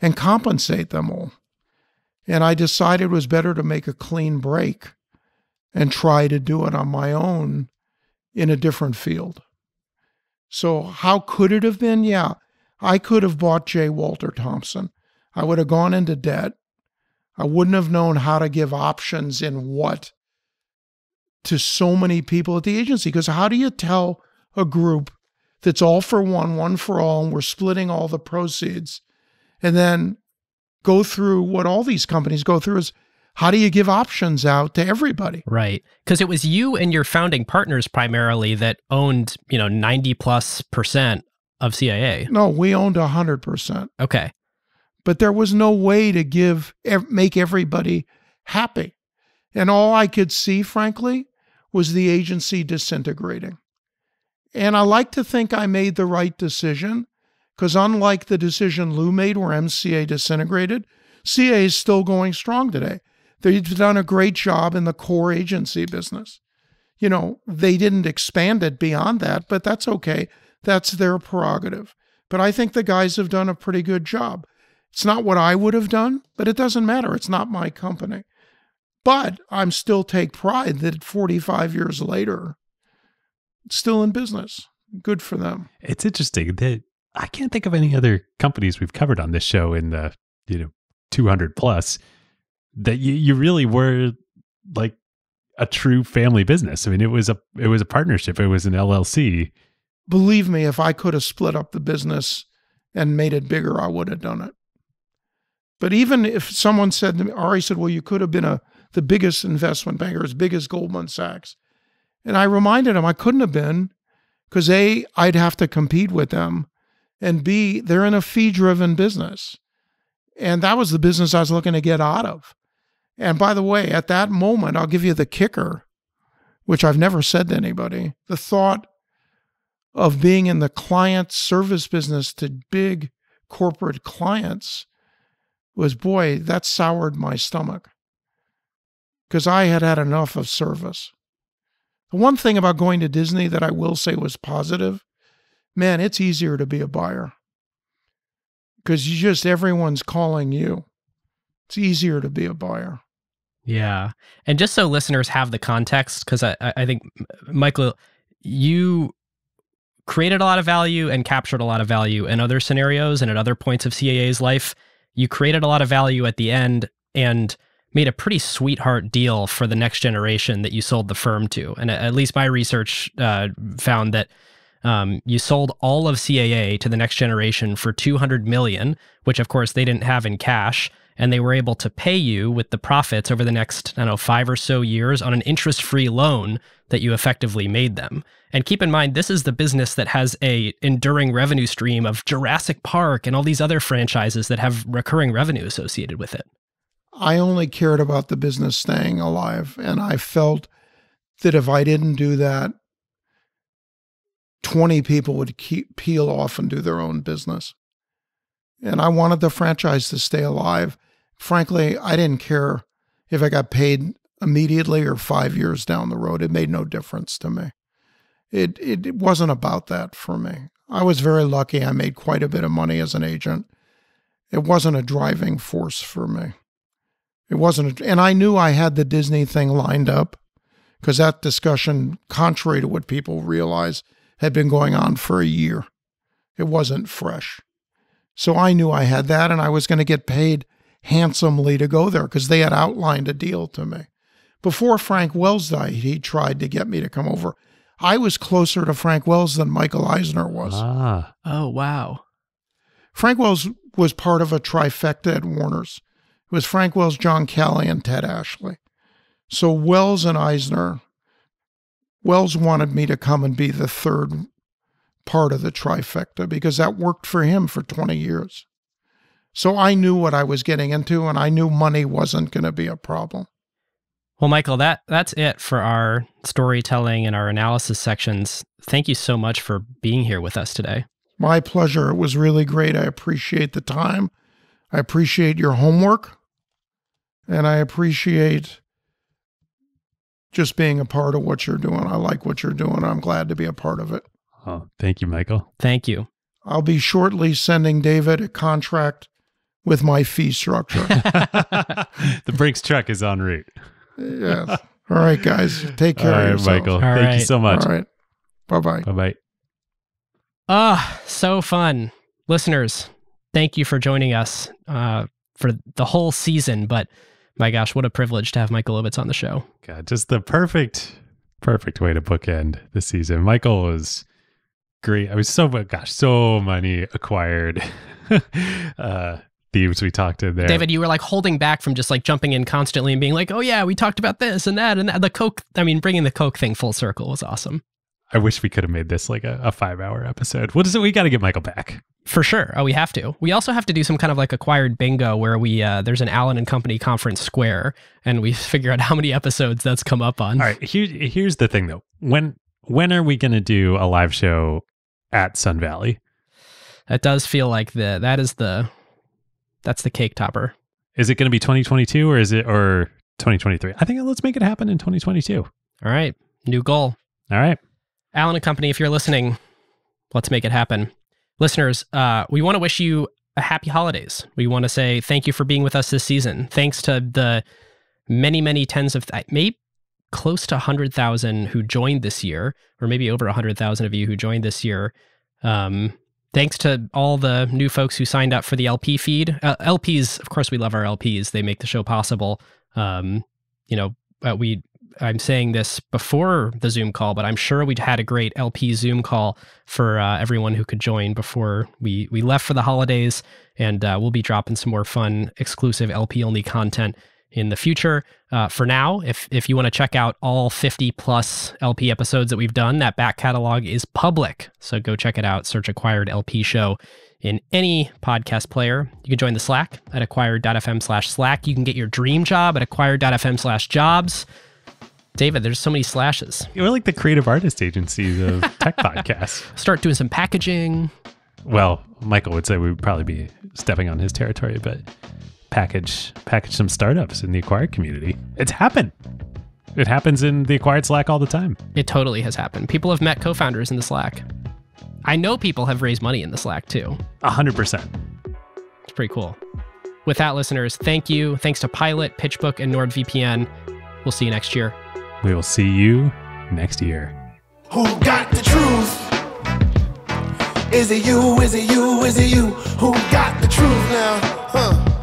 and compensate them all. And I decided it was better to make a clean break and try to do it on my own in a different field. So, how could it have been? Yeah, I could have bought J. Walter Thompson. I would have gone into debt. I wouldn't have known how to give options in what to so many people at the agency. Because how do you tell a group that's all for one, one for all, and we're splitting all the proceeds, and then go through what all these companies go through is how do you give options out to everybody? Right. Because it was you and your founding partners primarily that owned, you know, 90 plus percent of CAA. No, we owned 100%. Okay. But there was no way to give, make everybody happy. And all I could see, frankly, was the agency disintegrating. And I like to think I made the right decision because, unlike the decision Lew made where MCA disintegrated, CAA is still going strong today. They've done a great job in the core agency business. You know, they didn't expand it beyond that, but that's okay. That's their prerogative. But I think the guys have done a pretty good job. It's not what I would have done, but it doesn't matter. It's not my company. But I'm still take pride that 45 years later, still in business. Good for them. It's interesting that I can't think of any other companies we've covered on this show in the, you know, 200 plus that you, you really were like a true family business. I mean, it was a it was a partnership. It was an LLC. Believe me, if I could have split up the business and made it bigger, I would have done it. But even if someone said to me, Ari said, well, you could have been a the biggest investment banker, as big as Goldman Sachs. And I reminded him I couldn't have been because A, I'd have to compete with them. And B, they're in a fee driven business. And that was the business I was looking to get out of. And by the way, at that moment, I'll give you the kicker, which I've never said to anybody. The thought of being in the client service business to big corporate clients was, boy, that soured my stomach because I had had enough of service. The one thing about going to Disney that I will say was positive man, it's easier to be a buyer because you just, everyone's calling you. It's easier to be a buyer. Yeah. And just so listeners have the context, because I, I think, Michael, you created a lot of value and captured a lot of value in other scenarios and at other points of CAA's life. You created a lot of value at the end and made a pretty sweetheart deal for the next generation that you sold the firm to. And at least my research uh, found that um, you sold all of CAA to the next generation for 200 million, which of course they didn't have in cash, and they were able to pay you with the profits over the next, I don't know, five or so years on an interest-free loan that you effectively made them. And keep in mind, this is the business that has a enduring revenue stream of Jurassic Park and all these other franchises that have recurring revenue associated with it. I only cared about the business staying alive. And I felt that if I didn't do that, 20 people would keep, peel off and do their own business. And I wanted the franchise to stay alive. Frankly, I didn't care if I got paid immediately or five years down the road. It made no difference to me. It, it, it wasn't about that for me. I was very lucky. I made quite a bit of money as an agent. It wasn't a driving force for me. It wasn't, a, and I knew I had the Disney thing lined up because that discussion, contrary to what people realize, had been going on for a year. It wasn't fresh. So I knew I had that and I was going to get paid handsomely to go there because they had outlined a deal to me. Before Frank Wells died, he tried to get me to come over. I was closer to Frank Wells than Michael Eisner was. Ah. Oh, wow. Frank Wells was part of a trifecta at Warner's. It was Frank Wells, John Calley, and Ted Ashley. So Wells and Eisner, Wells wanted me to come and be the third part of the trifecta because that worked for him for 20 years. So I knew what I was getting into and I knew money wasn't going to be a problem. Well, Michael, that that's it for our storytelling and our analysis sections. Thank you so much for being here with us today. My pleasure. It was really great. I appreciate the time. I appreciate your homework and I appreciate just being a part of what you're doing. I like what you're doing. I'm glad to be a part of it. Oh, thank you, Michael. Thank you. I'll be shortly sending David a contract with my fee structure. <laughs> the Brinks truck is en route. yes. All right, guys. Take care All right, of. Michael. All thank you so much. All right. Bye bye. Bye bye. Ah, so fun. Listeners, thank you for joining us uh, for the whole season. But my gosh, what a privilege to have Michael Ovitz on the show. God, just the perfect, Perfect way to bookend the season. Michael was great. I was so gosh, so many acquired <laughs> uh thieves we talked to there. David, you were like holding back from just like jumping in constantly and being like, "Oh yeah, we talked about this and that and that. the Coke." I mean, bringing the Coke thing full circle was awesome. I wish we could have made this like a, a five hour episode. What is it? We got to get Michael back. For sure. Oh, we have to. We also have to do some kind of like acquired bingo where we uh, there's an Allen and Company conference square, and we figure out how many episodes that's come up on. All right. Here, here's the thing though. When when are we going to do a live show at Sun Valley? That does feel like the that is the that's the cake topper. Is it going to be 2022 or is it or 2023? I think let's make it happen in 2022. All right. New goal. All right. Allen and Company, if you're listening, let's make it happen. Listeners, uh, we want to wish you a happy holidays. We want to say thank you for being with us this season. Thanks to the many, many tens of, th- maybe close to 100,000 who joined this year, or maybe over 100,000 of you who joined this year. Um, thanks to all the new folks who signed up for the LP feed. Uh, LPs, of course, we love our LPs. They make the show possible. Um, you know, uh, we I'm saying this before the Zoom call, but I'm sure we'd had a great LP Zoom call for uh, everyone who could join before we we left for the holidays, and uh, we'll be dropping some more fun, exclusive LP only content in the future. Uh, for now, if if you want to check out all 50 plus LP episodes that we've done, that back catalog is public, so go check it out. Search Acquired LP Show in any podcast player. You can join the Slack at acquired.fm slash Slack. You can get your dream job at acquired.fm slash jobs. David, there's so many slashes. We're like the creative artist agencies of <laughs> tech podcasts. Start doing some packaging. Well, Michael would say we would probably be stepping on his territory, but package package some startups in the acquired community. It's happened. It happens in the acquired Slack all the time. It totally has happened. People have met co-founders in the Slack. I know people have raised money in the Slack too. A hundred percent. It's pretty cool. With that, listeners, thank you. Thanks to Pilot, PitchBook, and NordVPN. We'll see you next year. We will see you next year. Who got the truth? Is it you? Is it you? Is it you? Who got the truth now? Huh.